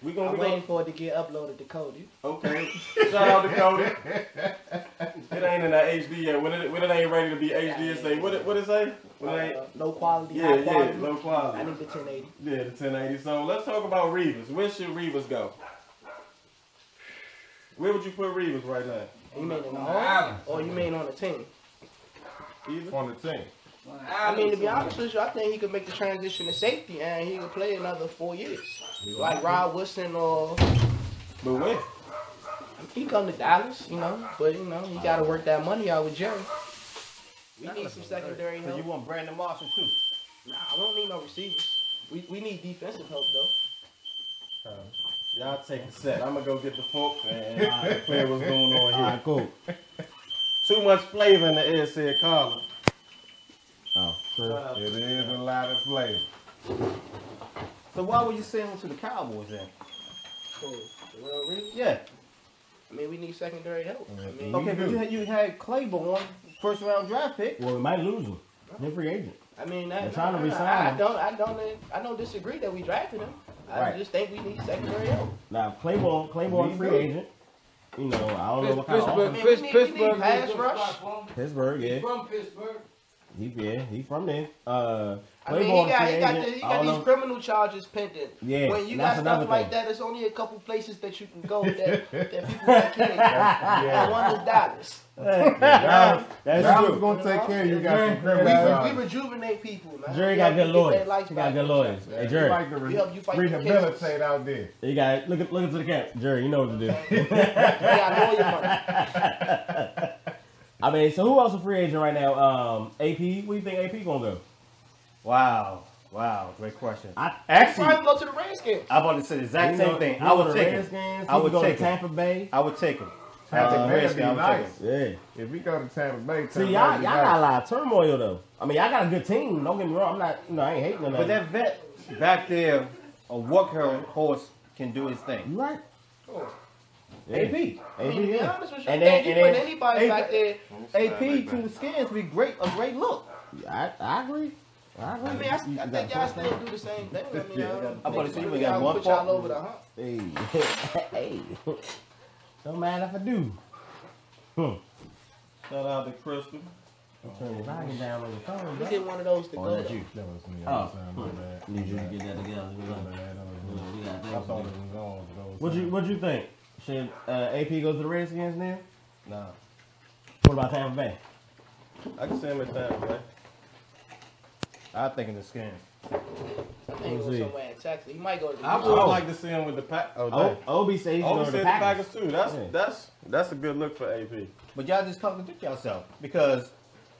G: Nah.
A: We gonna
G: I'm waiting
A: gonna
G: for it to get uploaded to Kodi.
A: okay. Shout out to Kodi. It ain't in that HD yet. When it when it ain't ready to be HD, it say what it what it say? When it ain't.
G: Uh, low quality,
A: Yeah,
G: high
A: yeah,
G: quality.
A: low quality.
G: I
A: quality.
G: need the 1080.
A: Yeah, the 1080. So let's talk about Revis. Where should Revis go? Where would you put Revis right now?
G: You mean in the
E: On
G: home?
E: the island.
G: Or you mean on the team?
A: Either.
D: On the team.
G: I mean, to be honest with you, I think he could make the transition to safety and he could play another four years. Like Rod Woodson or
A: But where?
G: he come to Dallas, you know, but you know, he gotta work that money out with Jerry. We need some secondary
B: So
G: help.
B: you want Brandon Marshall too?
G: Nah, we don't need no receivers. We, we need defensive help though.
A: Y'all take the set. I'm gonna go get the folks and uh, play what's going on here.
F: right, cool.
A: Too much flavor in the air, said Carla.
F: Oh, true.
D: It is a lot of flavor.
B: So why would you send him to the Cowboys then?
G: Well, really?
B: Yeah.
G: I mean, we need secondary help. I mean,
B: Okay, but you had, you had Claiborne, first round draft pick.
F: Well, we might lose him. He's a free agent.
G: I mean, I,
F: They're trying to
G: I-
F: re-sign
G: I, I don't, I don't, I don't disagree that we drafted him. I
F: Right.
G: just think we need secondary help.
F: Now, Claiborne, Claiborne, free
D: too.
F: agent. You know, I don't know what kind of
E: Pittsburgh,
F: offer.
G: mean, need-
E: Pittsburgh,
G: pass
E: is a good
G: rush.
E: spot for him.
F: Pittsburgh,
E: He's
F: yeah.
E: from Pittsburgh.
F: He yeah, he from there. Uh,
G: I mean,
F: Playboy
G: he got,
F: free
G: he got, the, he got these
F: know.
G: criminal charges pending.
F: Yeah,
G: when you got
F: another
G: stuff like that, there's only a couple places that you can go that, that people that can.
D: Yeah.
G: And one is Dallas.
D: Dallas,
F: That's
D: Dallas
F: true.
D: gonna take care of you. guys. some
G: We,
D: criminal
G: we rejuvenate people, man.
F: Jury got good
G: you get that
F: lawyers. He got good lawyers. Hey,
G: man.
D: You
F: Jerry,
D: like to
G: We help you fight your
D: rehabilitate out there.
F: you got look at look into the camp. Jerry, you know what to do.
G: We got lawyer money.
F: I mean, so who else a free agent right now? Um, AP. Where you think AP gonna go?
B: Wow, wow, great question.
F: I
B: Actually,
G: Probably go to the Redskins.
B: I'm about to say the exact same
F: go-
B: thing. I would take him.
F: Redskins,
B: I would
F: go
B: take
F: to. Tampa Bay.
B: I would take him.
D: Tampa
B: Uh,
D: Bay would
B: Redskin, I would
D: nice.
B: take him.
F: Yeah.
D: If we go to Tampa Bay, Tampa
F: See, y'all, y'all
D: be
F: got a lot of turmoil though. I mean, y'all got a good team. Don't get me wrong. I'm not, you know, I ain't hating on that.
B: But that vet back there, a workhorse horse can do his thing.
F: you right?
G: Oh.
F: Yeah.
B: AP.
G: I mean, to
F: yeah.
G: honest with you,
B: And
G: and
B: then-
G: you
B: and then-
G: anybody
B: AP
G: back there.
B: AP to the skins be great, a great look.
F: I, I agree. I agree.
G: I mean, I, I think y'all still do the same thing. I mean, uh,
B: I'm about to say you
G: we
B: got one
G: put
B: fault.
G: over the hump.
F: Hey, hey. Don't mind if I do. Hmm.
A: Shout out to Crystal.
F: Turn the volume down on the phone.
G: We
F: bro.
G: get one of those to
F: Oh,
G: go.
F: that's
G: though.
F: you.
D: That was me.
F: Oh.
D: I'm sorry about that.
F: Need you to get that together.
D: My bad, that.
F: We got
D: I thought it was on. but it was
F: What you. What you think? Should uh, AP go to the Redskins now?
B: Nah.
F: What about Tampa Bay?
A: I can see him at Tampa Bay.
B: I think in the skins.
G: I think he
F: Let's
G: goes
F: see.
G: somewhere in Texas. He might go to the
A: I would
F: Oh.
A: like to see him with the pack. Oh,
F: Oh,
A: dang.
F: Obi said he's
A: Oh,
F: going
A: we
F: to
A: said
F: the
A: the
F: Packers.
A: Packers too. That's
F: Yeah.
A: that's that's a good look for AP.
B: But y'all just contradict yourself because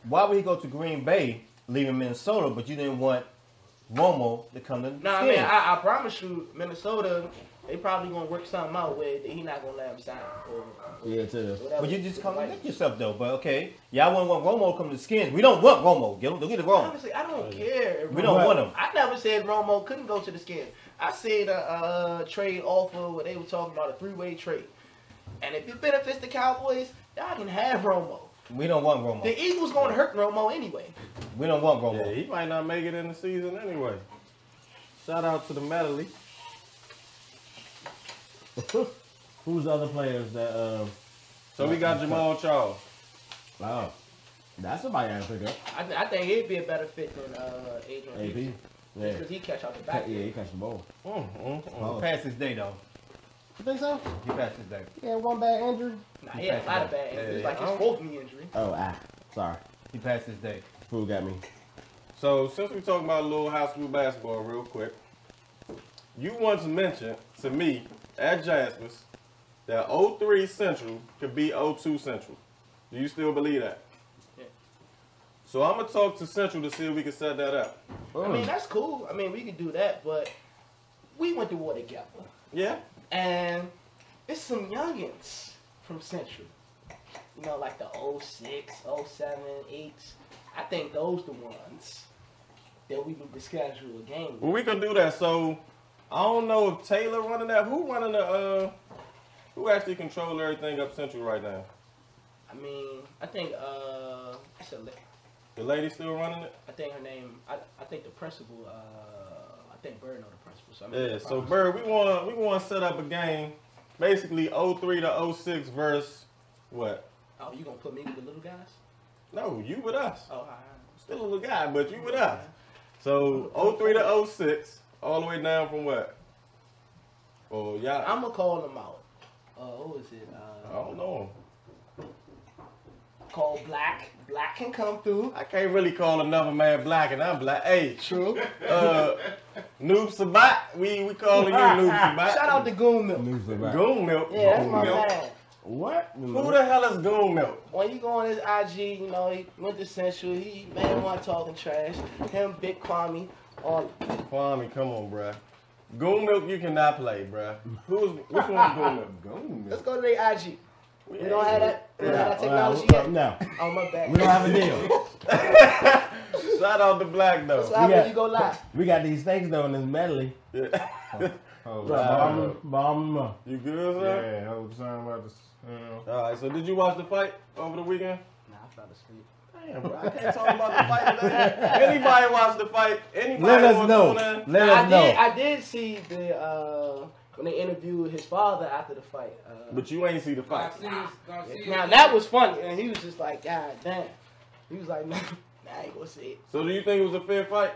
B: why would he go to Green Bay, leaving Minnesota, but you didn't want Romo to come to the
G: No, I mean, I, I promise you, Minnesota, they probably gonna work something out where he not gonna let him sign or
F: Yeah, to the.
G: whatever.
B: But you just contradict yourself though. But okay, y'all wouldn't want Romo to come to the skins. We don't want Romo. Get, him. don't get it wrong.
G: Honestly, I don't care. if
B: We don't want him.
G: I never said Romo couldn't go to the Skins. I said a uh, trade offer where they were talking about a three-way trade, and if it benefits the Cowboys, y'all can have Romo.
B: We don't want Romo.
G: The Eagles gonna hurt Romo anyway.
B: We don't want
A: Yeah,
B: Romo.
A: he might not make it in the season anyway. Shout out to the medley.
F: Who's the other players that? Um,
A: So we got Jamaal Charles.
F: wow, that's somebody I pick up.
G: I, th- I think he'd be a better fit than uh, Adrian
F: AP.
G: Peterson
F: Yeah.
G: because he catch out the back.
F: Yeah, he catch the ball.
A: Mm, mm, mm.
B: He passed his day though.
F: You think so?
B: He passed his day.
F: He had one bad injury.
G: Nah, he had a lot of bad injuries. It's
A: Yeah,
G: like
A: I
G: his
A: don't-
G: fourth knee injury.
F: Oh, ah, sorry.
B: He passed his day.
F: Fool got me.
A: So since we're talking about a little high school basketball real quick, you once mentioned to me at Jaspers that 03 Central could be 02 Central. Do you still believe that?
G: Yeah.
A: So I'm gonna talk to Central to see if we can set that up.
G: I mean, that's cool. I mean, we could do that, but we went to war together.
A: Yeah?
G: And it's some youngins from Central. You know, like the 06, 07, 8. I think those the ones that we need to schedule a game with.
A: Well, we can do that. So I don't know if Taylor running that. Who running the? uh Who actually control everything up Central right now?
G: I mean, I think uh, la-
A: The lady still running it?
G: I think her name. I, I think the principal. Uh, I think Bird know the principal. So I mean,
A: Yeah. So. Bird, we want we want to set up a game, basically 03 to 06 versus what?
G: Oh, you gonna put me with the little guys?
A: No, you with us.
G: Oh, all right.
A: Still a little guy, but you with us. So 03 to 06, all the way down from what? Oh yeah.
G: I'm gonna call them out. Uh, who is it?
A: I
G: Uh,
A: don't know.
G: call Black. Black can come through.
A: I can't really call another man black, and I'm black. Hey,
G: True.
A: uh, Noob Sabat, we we calling you Noob Sabat.
G: Shout out to Goon Milk.
A: Goon Milk.
G: Yeah, that's
A: Goon
G: my
A: Milk.
G: man.
F: What?
A: Who the hell is Goon Milk?
G: When you go on his IG, you know, he went to Central, he man one talking trash. Him, Big Kwame, all
A: Kwame, come on, bruh. Goon Milk, you cannot play, bruh. Who's which one's Goon Milk?
D: Goon
G: Let's go to their IG. We don't have that, we don't have that technology
F: no,
G: yet.
F: no.
G: Oh my bad.
F: We don't have a deal.
A: Shout out to Black
G: That's
A: though.
G: what happens
F: got-
G: when you go live.
F: We got these things though in this medley.
A: Yeah.
D: Oh,
F: Bomb, bomb, bomb.
A: You good, sir?
D: Yeah, I was talking about this. You know.
A: All right. So did you watch the fight over the weekend?
G: Nah, I fell asleep.
A: Damn, bro. I can't talk about the fight today. Anybody watch the fight? Anybody
F: Let us know.
A: tune?
F: Let
G: Now, I
F: us know.
G: did, I did see the uh, when they interviewed his father after the fight. Uh,
A: But you ain't see the fight.
E: Garcia's, Garcia's,
G: now that was funny, and he was just like, God damn. He was like, now I ain't gonna see it.
A: So do you think it was a fair fight?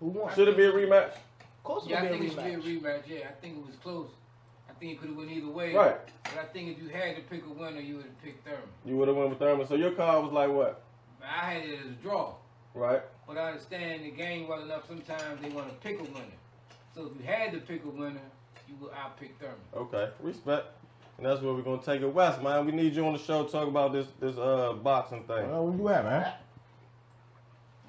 G: Who won?
A: Should it be a rematch?
G: Of course,
E: Yeah, I
G: it'll
E: think
G: a
E: it should be a
G: rematch.
E: rematch. Yeah, I think it was close. I think it could have went either way.
A: Right.
E: But I think if you had to pick a winner, you would have picked Thurman.
A: You would have went with Thurman. So your card was like what?
E: But I had it as a draw.
A: Right.
E: But I understand the game well enough. Sometimes they want to pick a winner. So if you had to pick a winner, you would I pick Thurman.
A: Okay. Respect. And that's where we're gonna take it west, man. We need you on the show to talk about this this uh boxing thing.
D: Well, where you at, man?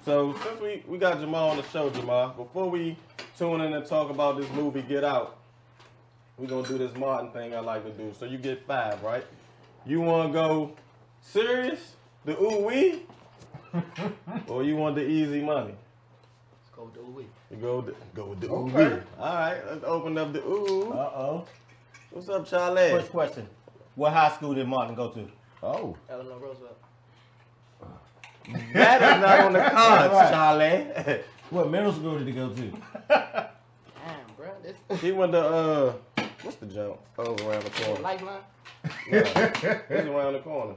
A: So since we, we got Jamal on the show, Jamal, before we tune in and talk about this movie Get Out, we're gonna do this Martin thing I like to do. So you get five, right? You wanna go serious? The ooh wee? or you want the easy money?
G: Let's go do we.
A: You go with the, go with the ooh
D: Okay.
A: wee. Alright, let's open up the ooh.
B: Uh oh.
A: What's up, Charlie?
B: First question: What high school did Martin go to?
D: Oh.
G: Eleanor Roosevelt.
A: That is not on the cards, Charlie.
F: What middle school did he go to?
G: Damn, bro. This
A: he went to uh what's the jump? Over around the corner.
G: lifeline.
A: He's around the corner.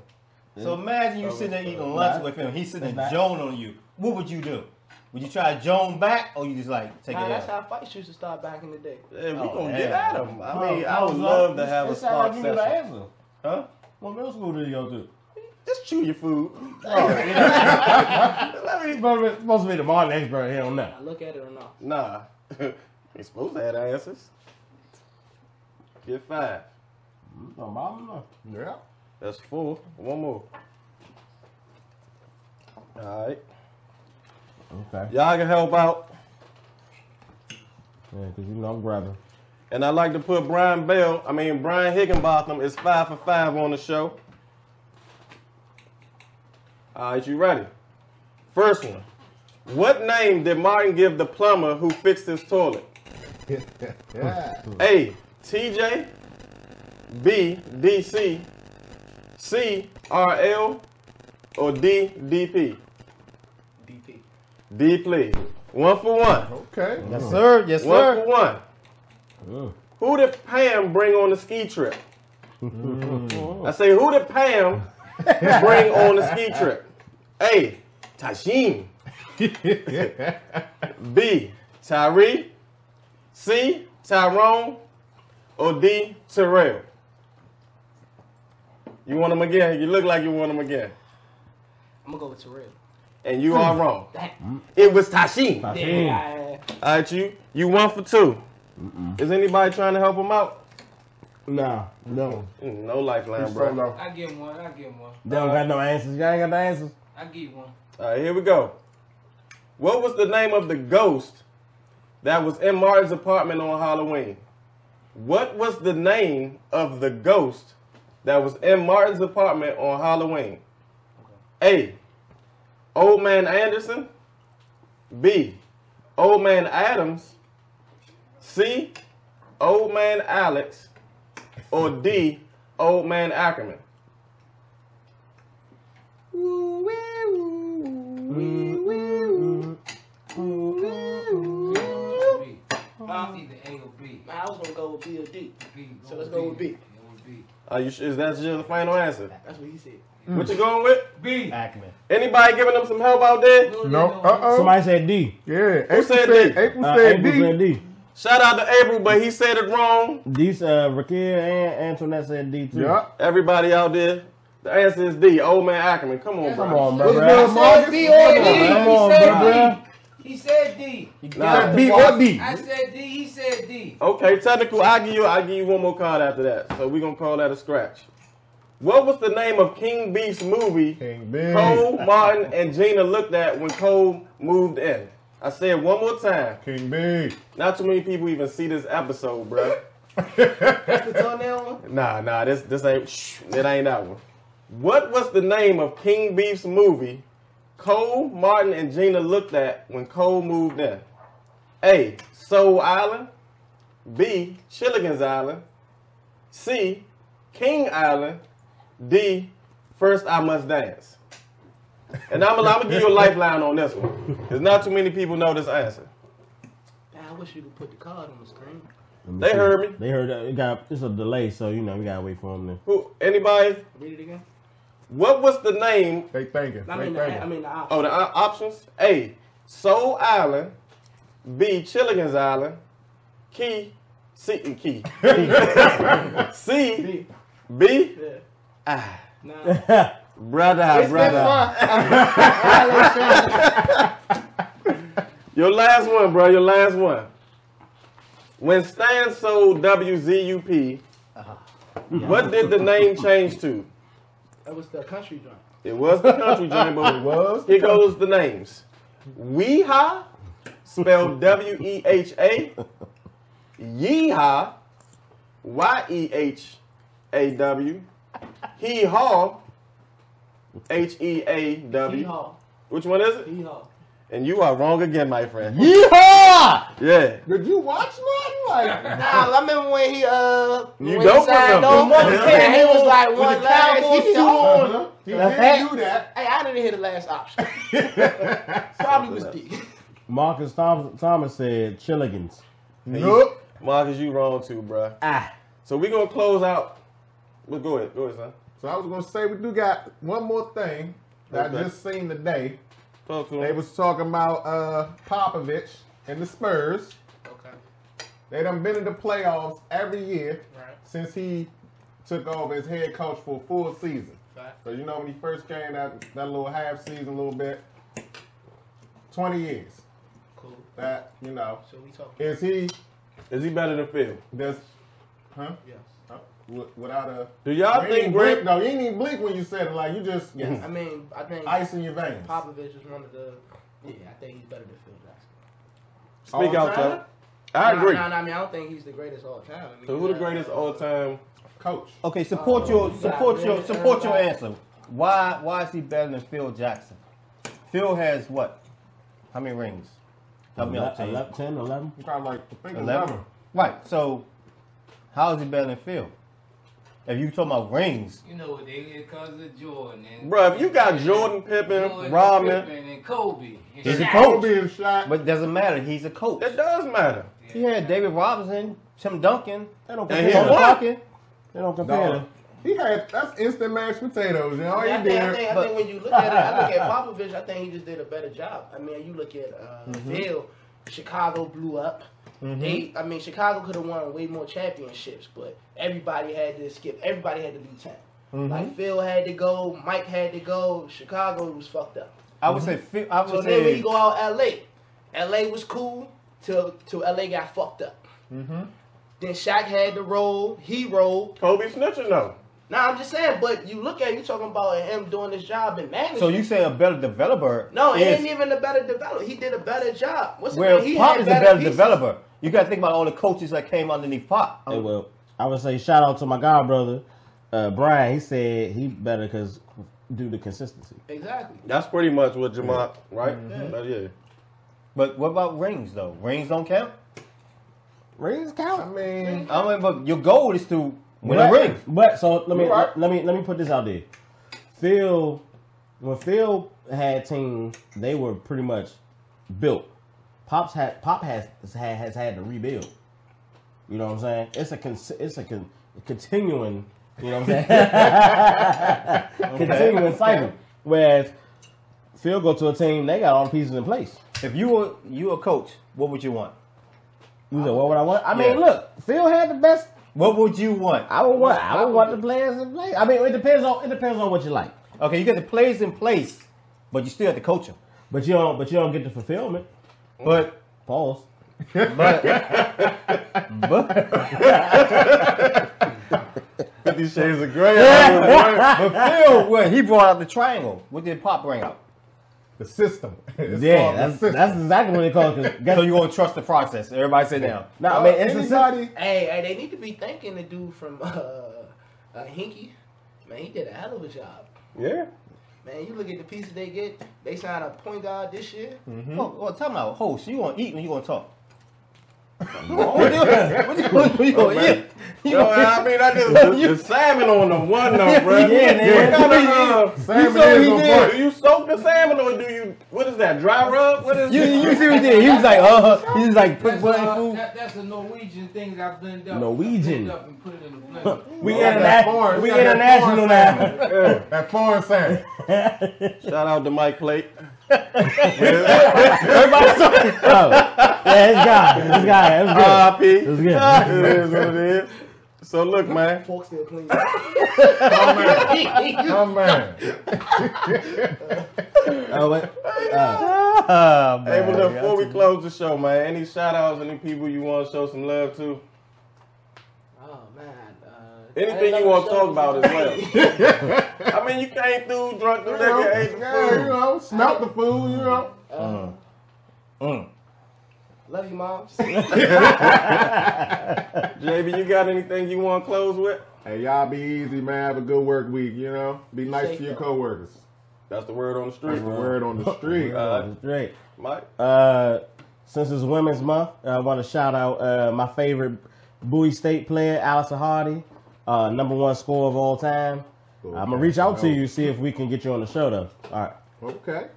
B: So imagine you sitting there uh, eating lunch with him. He's sitting there Joan on you. What would you do? Would you try to Joan back, or you just like take
G: Nah,
B: it
G: that's
B: out?
G: how fights used to start back in the day.
A: Yeah, we
B: Oh,
A: gonna
B: yeah.
A: get at him. I mean, I would love to have a spark
F: You know the
A: session.
F: answer.
A: Huh?
F: What middle school did he go to?
A: Just chew your food.
F: He's supposed to be- supposed to be the Martin expert here on that.
G: I look at it or not.
A: Nah. Ain't supposed to have answers. Get five.
D: Yeah.
A: That's four. One more. Alright.
F: Okay.
A: Y'all can help out.
F: Yeah, because you know I'm grabbing.
A: And I'd like to put Brian Bell, I mean Brian Higginbotham is five for five on the show. Alright, you ready? First one. What name did Martin give the plumber who fixed his toilet?
D: Yeah.
A: A. TJ. B. DC. C. RL. Or D. DP.
G: DP.
A: D, please. One for one.
D: Okay.
B: Yes, sir. Yes,
A: One
B: sir.
A: for one.
F: Mm.
A: Who did Pam bring on the ski trip? I say, who did Pam bring on the ski trip? A. Tashim. B. Tyree. C. Tyrone. Or D. Terrell. You want them again? You look like you want them again.
G: I'm gonna go with Terrell.
A: And you are wrong.
G: Damn.
A: It was Tashim.
G: Yeah.
A: All right, you. You one for two. Is anybody trying to help him out?
F: Nah, no.
A: Mm, No lifeline, bro.
D: solo.
E: I give him one. I give him one.
F: They don't got no answers. Y'all ain't got no answers.
E: I give one.
A: All right, here we go. What was the name of the ghost that was in Martin's apartment on Halloween? What was the name of the ghost that was in Martin's apartment on Halloween? A. Old Man Anderson. B. Old Man Adams. C. Old Man Alex. Or D. Old Man Ackerman.
E: B. It's either A or B.
G: Man, I was gonna go with B or D.
E: B.
G: So let's go with B.
E: Yeah, with B.
A: Are you sure? Is that your final answer?
G: That's what he said.
A: What you going with?
E: B.
B: Ackman.
A: Anybody giving them some help out there?
D: No. Uh oh.
F: Somebody said D.
D: Yeah. April
A: said
D: said,
A: D?
D: April
F: Uh,
D: said
F: April
D: D.
F: said D.
A: Shout out to April, but he said it wrong.
F: D. Uh, Raquel and Antoinette said D too.
D: Yeah.
A: Everybody out there, the answer is D. Old man Ackerman. Come on,
F: Come
A: bro.
F: on,
D: What's
F: bro.
D: good, Marcus?
E: B or D.
F: Come
E: He
F: on,
E: said
F: bro.
E: D. He said D.
A: Nah.
D: B or D.
E: I said D. He said D.
A: Okay, technical. I give you. I give you one more card after that. So we're gonna call that a scratch. What was the name of King Beef's movie?
D: King B.
A: Cole, Martin, and Gina looked at when Cole moved in. I said one more time.
D: King B.
A: Not too many people even see this episode, bro.
G: That's the thumbnail one.
A: Nah, nah, this this ain't shh, it ain't that one. What was the name of King Beef's movie Cole, Martin, and Gina looked at when Cole moved in? A. Soul Island. B. Chilligan's Island. C. King Island. D. First I Must Dance. And I'm, I'm gonna give you a lifeline on this one. There's not too many people know this answer.
G: Man, I wish you could put the card on the screen.
A: They heard me.
F: They heard that. It got, it's a delay, so you know we gotta wait for them to.
A: Who? Anybody?
G: Read it again.
A: What was the name?
D: They thinking.
G: I
D: they
G: mean,
D: thinking.
G: the, I mean, the
A: Oh, the uh, options: A. Soul Island. B. Chilligan's Island. Key. C. Key. C. B.
G: Yeah.
A: Ah,
G: Nah.
A: brother, brother. Your last one, bro. Your last one. When Stan sold WZUP, what did the name change to?
G: That was the country joint.
A: It was the country joint, but
D: It was
A: Here goes the names. Weehaw, spelled W E H A. Yeehaw, Y E H A W. Hee haw, H E A W. Which one is it?
G: Hee-haw.
A: And you are wrong again, my friend.
F: Yeehaw!
A: Yeah.
D: Did you watch mine? Like,
G: Nah, I remember when he uh
A: You
G: when
A: don't
G: he signed
A: remember.
G: on,
A: Yeah.
G: and he was like
B: With
G: one
B: the
G: last
B: cowboy
G: he
B: suit
G: on.
D: Uh-huh. He didn't
B: hat.
D: do that.
G: Hey, I didn't hear the last option. Probably was D.
F: Marcus Thomas, Thomas said Chilligans.
D: Nope.
A: Marcus, you wrong too, bruh.
F: Ah.
A: So we gonna close out. Well, go ahead, go ahead, son.
D: So I was gonna say we do got one more thing that
A: Okay.
D: I just seen today.
A: Talk to
D: They
A: him.
D: was talking about uh Popovich and the Spurs.
G: Okay.
D: They done been in the playoffs every year
G: Right.
D: since he took over as head coach for a full season.
G: Right.
D: So you know when he first came that that little half season, a little bit, twenty years.
G: Cool.
D: That you know
G: So we talking.
D: is he
A: Is he better than Phil?
D: does huh?
G: Yes.
D: Huh? Wi- Without a
A: Do y'all
D: you
A: think
D: even
A: Greg?
D: blink, no, you ain't even blink when you said it. Like you just Yes.
G: I mean, I think
D: ice in your veins.
G: Popovich is one of the. Yeah, I think he's better than Phil Jackson.
A: Speak
D: All
A: out,
D: time?
A: Chuck. I
G: Nah,
A: agree.
G: Nah, nah, I mean, I don't think he's the greatest all time. I mean,
A: So who the greatest all time?
D: Coach.
B: Okay, support your oh, support your support your answer. Why why is he better than Phil Jackson? Phil has what? How many rings? Help me out, Tay.
F: 11, 10, 11?
D: Probably like
B: Eleven.
D: 11.
B: Right. So how is he better than Phil? If you talking about rings,
E: You know what they get because of Jordan. And,
A: Bruh, if you got Jordan, Pippen,
E: Jordan,
A: Rodman,
E: Pippen, and Kobe. And
B: He's a coach.
D: Kobe and Shaq.
B: but it doesn't matter. He's a coach.
A: it does matter.
B: He had David Robinson, Tim Duncan. They don't compare.
A: he
B: to
A: won.
B: They don't compare.
D: Dog. He had that's instant mashed potatoes. You know, all
G: I,
D: he
G: think, I,
D: did.
G: think, I think when you look at it, I look at Popovich. I think he just did a better job. I mean, you look at uh, Phil. Chicago blew up. Mm-hmm. They, I mean, Chicago could have won way more championships, but everybody had to skip. Everybody had to leave town. Mm-hmm. Like Phil had to go, Mike had to go. Chicago was fucked up.
B: I would say. I would
G: So
B: say.
G: then when you go out LA, LA was cool till till LA got fucked up. Mm-hmm. Then Shaq had to roll. He rolled.
A: Kobe snitching though.
G: Now I'm just saying, but you look at you talking about him doing this job in management.
B: so you say a better developer?
G: no, it
B: is
G: ain't even a better developer. He did a better job. What's his
B: Where Pop is a better
G: pieces.
B: developer. You got to think about all the coaches that came underneath Pop.
F: Hey, well, I would say shout out to my god brother, uh, Brian. He said he better because due to consistency.
G: Exactly.
A: That's pretty much what Jamont, right? But yeah.
B: But what about rings though? Rings don't count.
F: Rings count.
D: I
F: count.
D: mean,
B: I mean, but your goal is to win
F: but,
B: a ring.
F: But so let me
D: right.
F: let me let me put this out there. Phil, when Phil had teams, they were pretty much built. Pop's had Pop has has, has had to rebuild. You know what I'm saying? It's a it's a con- continuing. You know what I'm saying? continuing cycle. Whereas Phil go to a team, they got all the pieces in place.
B: If you were you a coach, what would you want?
F: You said, what would I want? I mean,
B: Yeah.
F: look, Phil had the best.
B: What would you want?
F: I would want. I would want the players in place. I mean, it depends on it depends on what you like.
B: Okay, you got the plays in place, but you still have to coach them.
F: But you don't. But you don't get the fulfillment.
B: But
F: Pause.
B: but but,
A: Fifty Shades of Grey.
B: but Phil, well, he brought out the triangle. What did Pop bring out?
D: the system. It's
F: yeah,
D: called the
F: that's
D: system.
F: that's exactly what they call it. 'cause guess-
B: So you gonna trust the process? Everybody sit down.
F: no, I
D: Uh,
F: mean it's a
D: anybody.
G: Hey, hey, they need to be thanking the dude from uh, uh, Hinkie. Man, he did a hell of a job.
A: yeah.
G: Man, you look at the pieces they get. They signed a point guard this year.
B: Oh, well, tell me out, host. You gonna eat when you gonna talk? what you, what you, what you gonna eat?
A: Yo, I mean, I just the, the salmon on the one though, bro.
F: Yeah, man.
A: What kind of, uh,
D: Salmon
B: saw
D: is on
B: did.
D: point.
A: you soak the salmon or do you? What is that? Dry rub? What is?
B: You, you see what he did? He was like, uh, he was like, put
E: That's,
B: in
E: uh,
B: food.
E: that, that's a Norwegian thing that I blend up.
F: Norwegian.
E: Blend up and put it in the blender.
F: We
D: Got that
F: interna- we
D: got that
F: international now.
D: Yeah, that foreign salmon.
A: Shout out to Mike Plate.
B: Everybody saw it.
F: Oh, yeah, it's God. It's God. It's good.
A: R.I.P.
F: It's good.
A: It is what it is. So look, man.
G: Fork still clean.
D: Oh man. Oh man.
F: Oh, wait.
B: Oh,
A: Hey,
B: man.
A: but before we close the show, man, any shout outs, any people you want to show some love to?
G: Oh man. Uh,
A: Anything you want to talk about as well. I mean, you came through, drunk the
D: You know,
A: liquor, ate the
D: yeah, you know, smelt the food, you know.
G: Uh,
A: Mm.
G: Love you, moms.
A: JB, you got anything you want to close with?
D: Hey, y'all be easy, man. Have a good work week, you know. Be nice
G: Safe
D: to your
G: though.
D: coworkers.
A: That's the word on the street.
D: That's the word on the street.
A: Uh,
F: it's great.
A: Mike.
F: Uh, since it's Women's Month, I want to shout out uh, my favorite Bowie State player, Allison Hardy, uh, number one scorer of all time. I'm gonna reach out to you see if we can get you on the show though. All right.
D: Okay.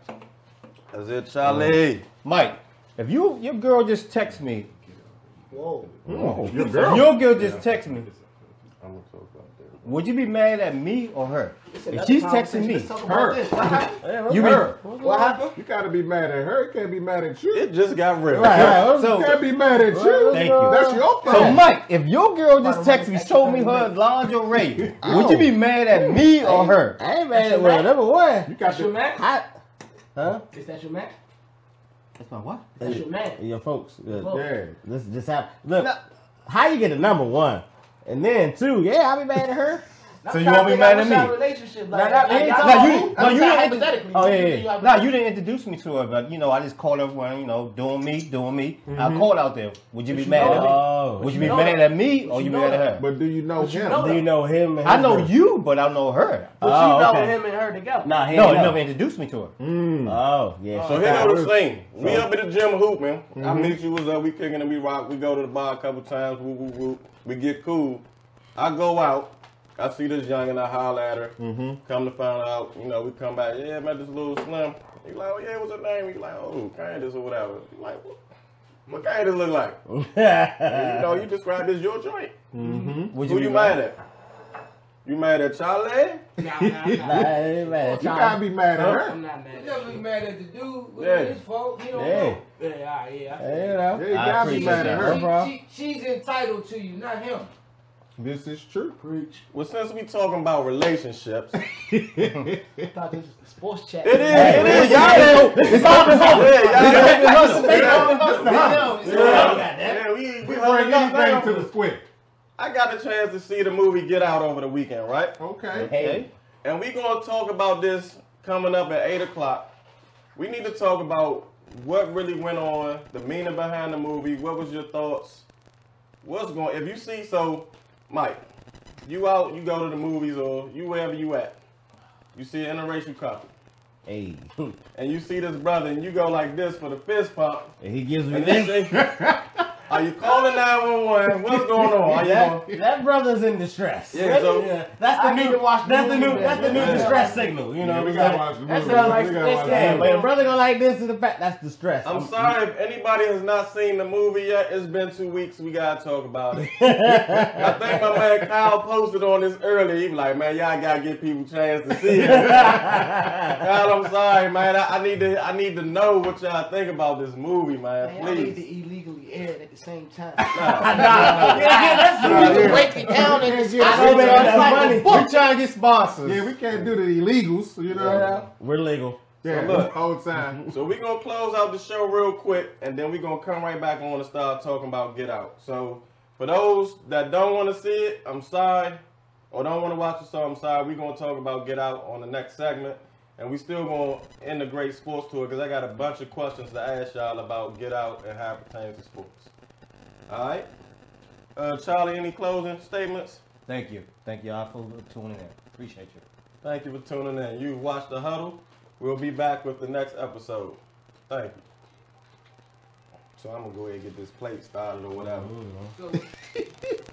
A: That's it, Charlie.
B: Mike, if you your girl just text me,
G: Whoa.
D: Mm.
B: Your
D: girl.
B: your girl just text me,
A: I'm gonna talk about that.
B: would you be mad at me or her?
G: Listen,
B: If she's texting me,
D: her.
G: What happened?
B: you be
D: her.
G: What happened?
D: You gotta be mad at her. You can't be mad at you.
A: It just got real.
F: Right, right.
B: So-
D: you can't be mad at you.
B: Thank you.
D: That's your
B: So. Mike, if your girl just text me, show me her lingerie, would you be mad at me or her?
F: I ain't mad at well, number one.
D: You got
G: your
D: to.
G: man?
F: I, huh?
G: Is that your man?
B: That's my what?
G: That's your man.
F: Your folks. uh,
G: Oh.
D: Yeah.
F: This just happened. Look, how you get a number one, and then two? Yeah, I'll be mad at her.
B: So you won't be mad at me?
G: Relationship,
F: Nah,
G: like,
F: nah,
G: like,
F: he
G: y'all
B: No, you,
G: who?
B: no,
G: I'm
B: you
G: saying
B: didn't.
G: hypothetically.
B: Oh yeah, yeah.
G: think you
B: No, you didn't introduce me to her, but you know, I just called everyone, you know, doing me, doing me. I called out there. Would you be
G: you
B: mad at me?
F: Oh,
B: Would you
G: you
B: be mad at me or you
G: you
B: be mad at her?
D: But do you know
G: But
D: him?
F: do you know him?
B: I know you, but I don't know her.
G: But
F: Oh,
G: you know him and her together.
F: Nah,
B: No,
F: ain't
B: you
F: know.
B: never introduced me to her.
D: Mm.
F: Oh, yeah.
A: So
F: she
A: here
F: got-
A: go the thing. We up at the gym hooping. I meet you was up. We kicking and we rock. We go to the bar a couple times. Woo woo woo. We get cool. I go out. I see this young and I holler at her. Mm-hmm. Come to find out, you know, we come back. Yeah, met this little slim. He like, oh yeah, what's her name? He like, oh, Candace or whatever. He like, what? What Candace look like? And, you know, you described as your joint.
B: Would
A: Who
B: be
A: you mad at? You mad at Charlie?
G: Nah, nah, nah.
F: Nah, I ain't mad at
D: You
F: y'all.
D: gotta be mad at her.
G: I'm not mad
E: You
G: at
E: never be mad at the dude. It
A: Yeah.
E: his fault. He don't
F: Yeah.
E: know.
G: Yeah, yeah, yeah.
F: You know.
D: Yeah, you
F: I
D: gotta be
F: appreciate
D: mad at
F: that.
D: her.
F: No problem.
E: She, she's entitled to you, not him.
D: This is true.
G: Preach.
A: Well, since we talking about relationships, it
G: I thought this was the sports chat.
A: is. It is.
B: Y'all know, it's all been
A: Yeah, y'all-
E: Yeah.
A: Yeah, we, we
D: We bring
A: up
D: anything to the squid.
A: I got a chance to see the movie Get Out over the weekend, right?
D: Okay.
F: Hey,
A: And we gonna talk about this coming up at eight o'clock. We need to talk about what really went on, the meaning behind the movie. What was your thoughts? What's going? If you see, so Mike, you out, you go to the movies or you wherever you at. You see an interracial couple,
F: hey.
A: and you see this brother, and you go like this for the fist pump.
F: And he gives me
A: And
F: this.
A: you say, Are you calling 911? What's going on? Are you
F: That,
A: going,
F: that brother's in distress.
A: Yeah, so-
F: that's the
G: I need
F: new.
G: to watch the
F: that's the
G: movie
F: new. That's the new
G: Yeah.
F: distress signal. You know
D: Yeah,
F: what
D: we
F: I'm
D: gotta
F: saying?
D: watch the
F: That's
D: movie.
F: what I like.
D: We gotta
F: yeah,
D: the
F: when a
D: movie.
F: brother go like this is the fact. That's distress.
A: I'm sorry if anybody has not seen the movie yet. It's been two weeks. We gotta talk about it. I think my man Kyle posted on this earlier. He was like, "Man, y'all gotta give people a chance to see it." Kyle, I'm sorry, man. I, I need to. I need to know what y'all think about this movie, man.
G: Man, y'all need to
A: Please.
G: Illegally air it at the same time.
F: yeah, yeah, that's
D: Nah,
G: You can
D: yeah.
G: break it down and
D: Yeah, yeah,
G: I
F: I know,
G: know,
F: man,
G: it's
F: that's
G: like
F: money.
G: a.
B: We trying to get sponsors.
D: Yeah, we can't do the illegals, you know.
F: We're legal.
D: Yeah,
A: So look.
D: whole time.
A: So we're gonna close out the show real quick, and then we're gonna come right back on and start talking about Get Out. So for those that don't want to see it, I'm sorry, or don't want to watch the show, I'm sorry. We're gonna talk about Get Out on the next segment, and we still gonna end the great sports tour because I got a bunch of questions to ask y'all about Get Out and how it pertains to sports. All right, uh, Charlie, any closing statements?
B: Thank you. Thank y'all for tuning in. Appreciate you.
A: Thank you for tuning in. You've watched the huddle. We'll be back with the next episode. Thank you. So I'm gonna go ahead and get this plate started or whatever.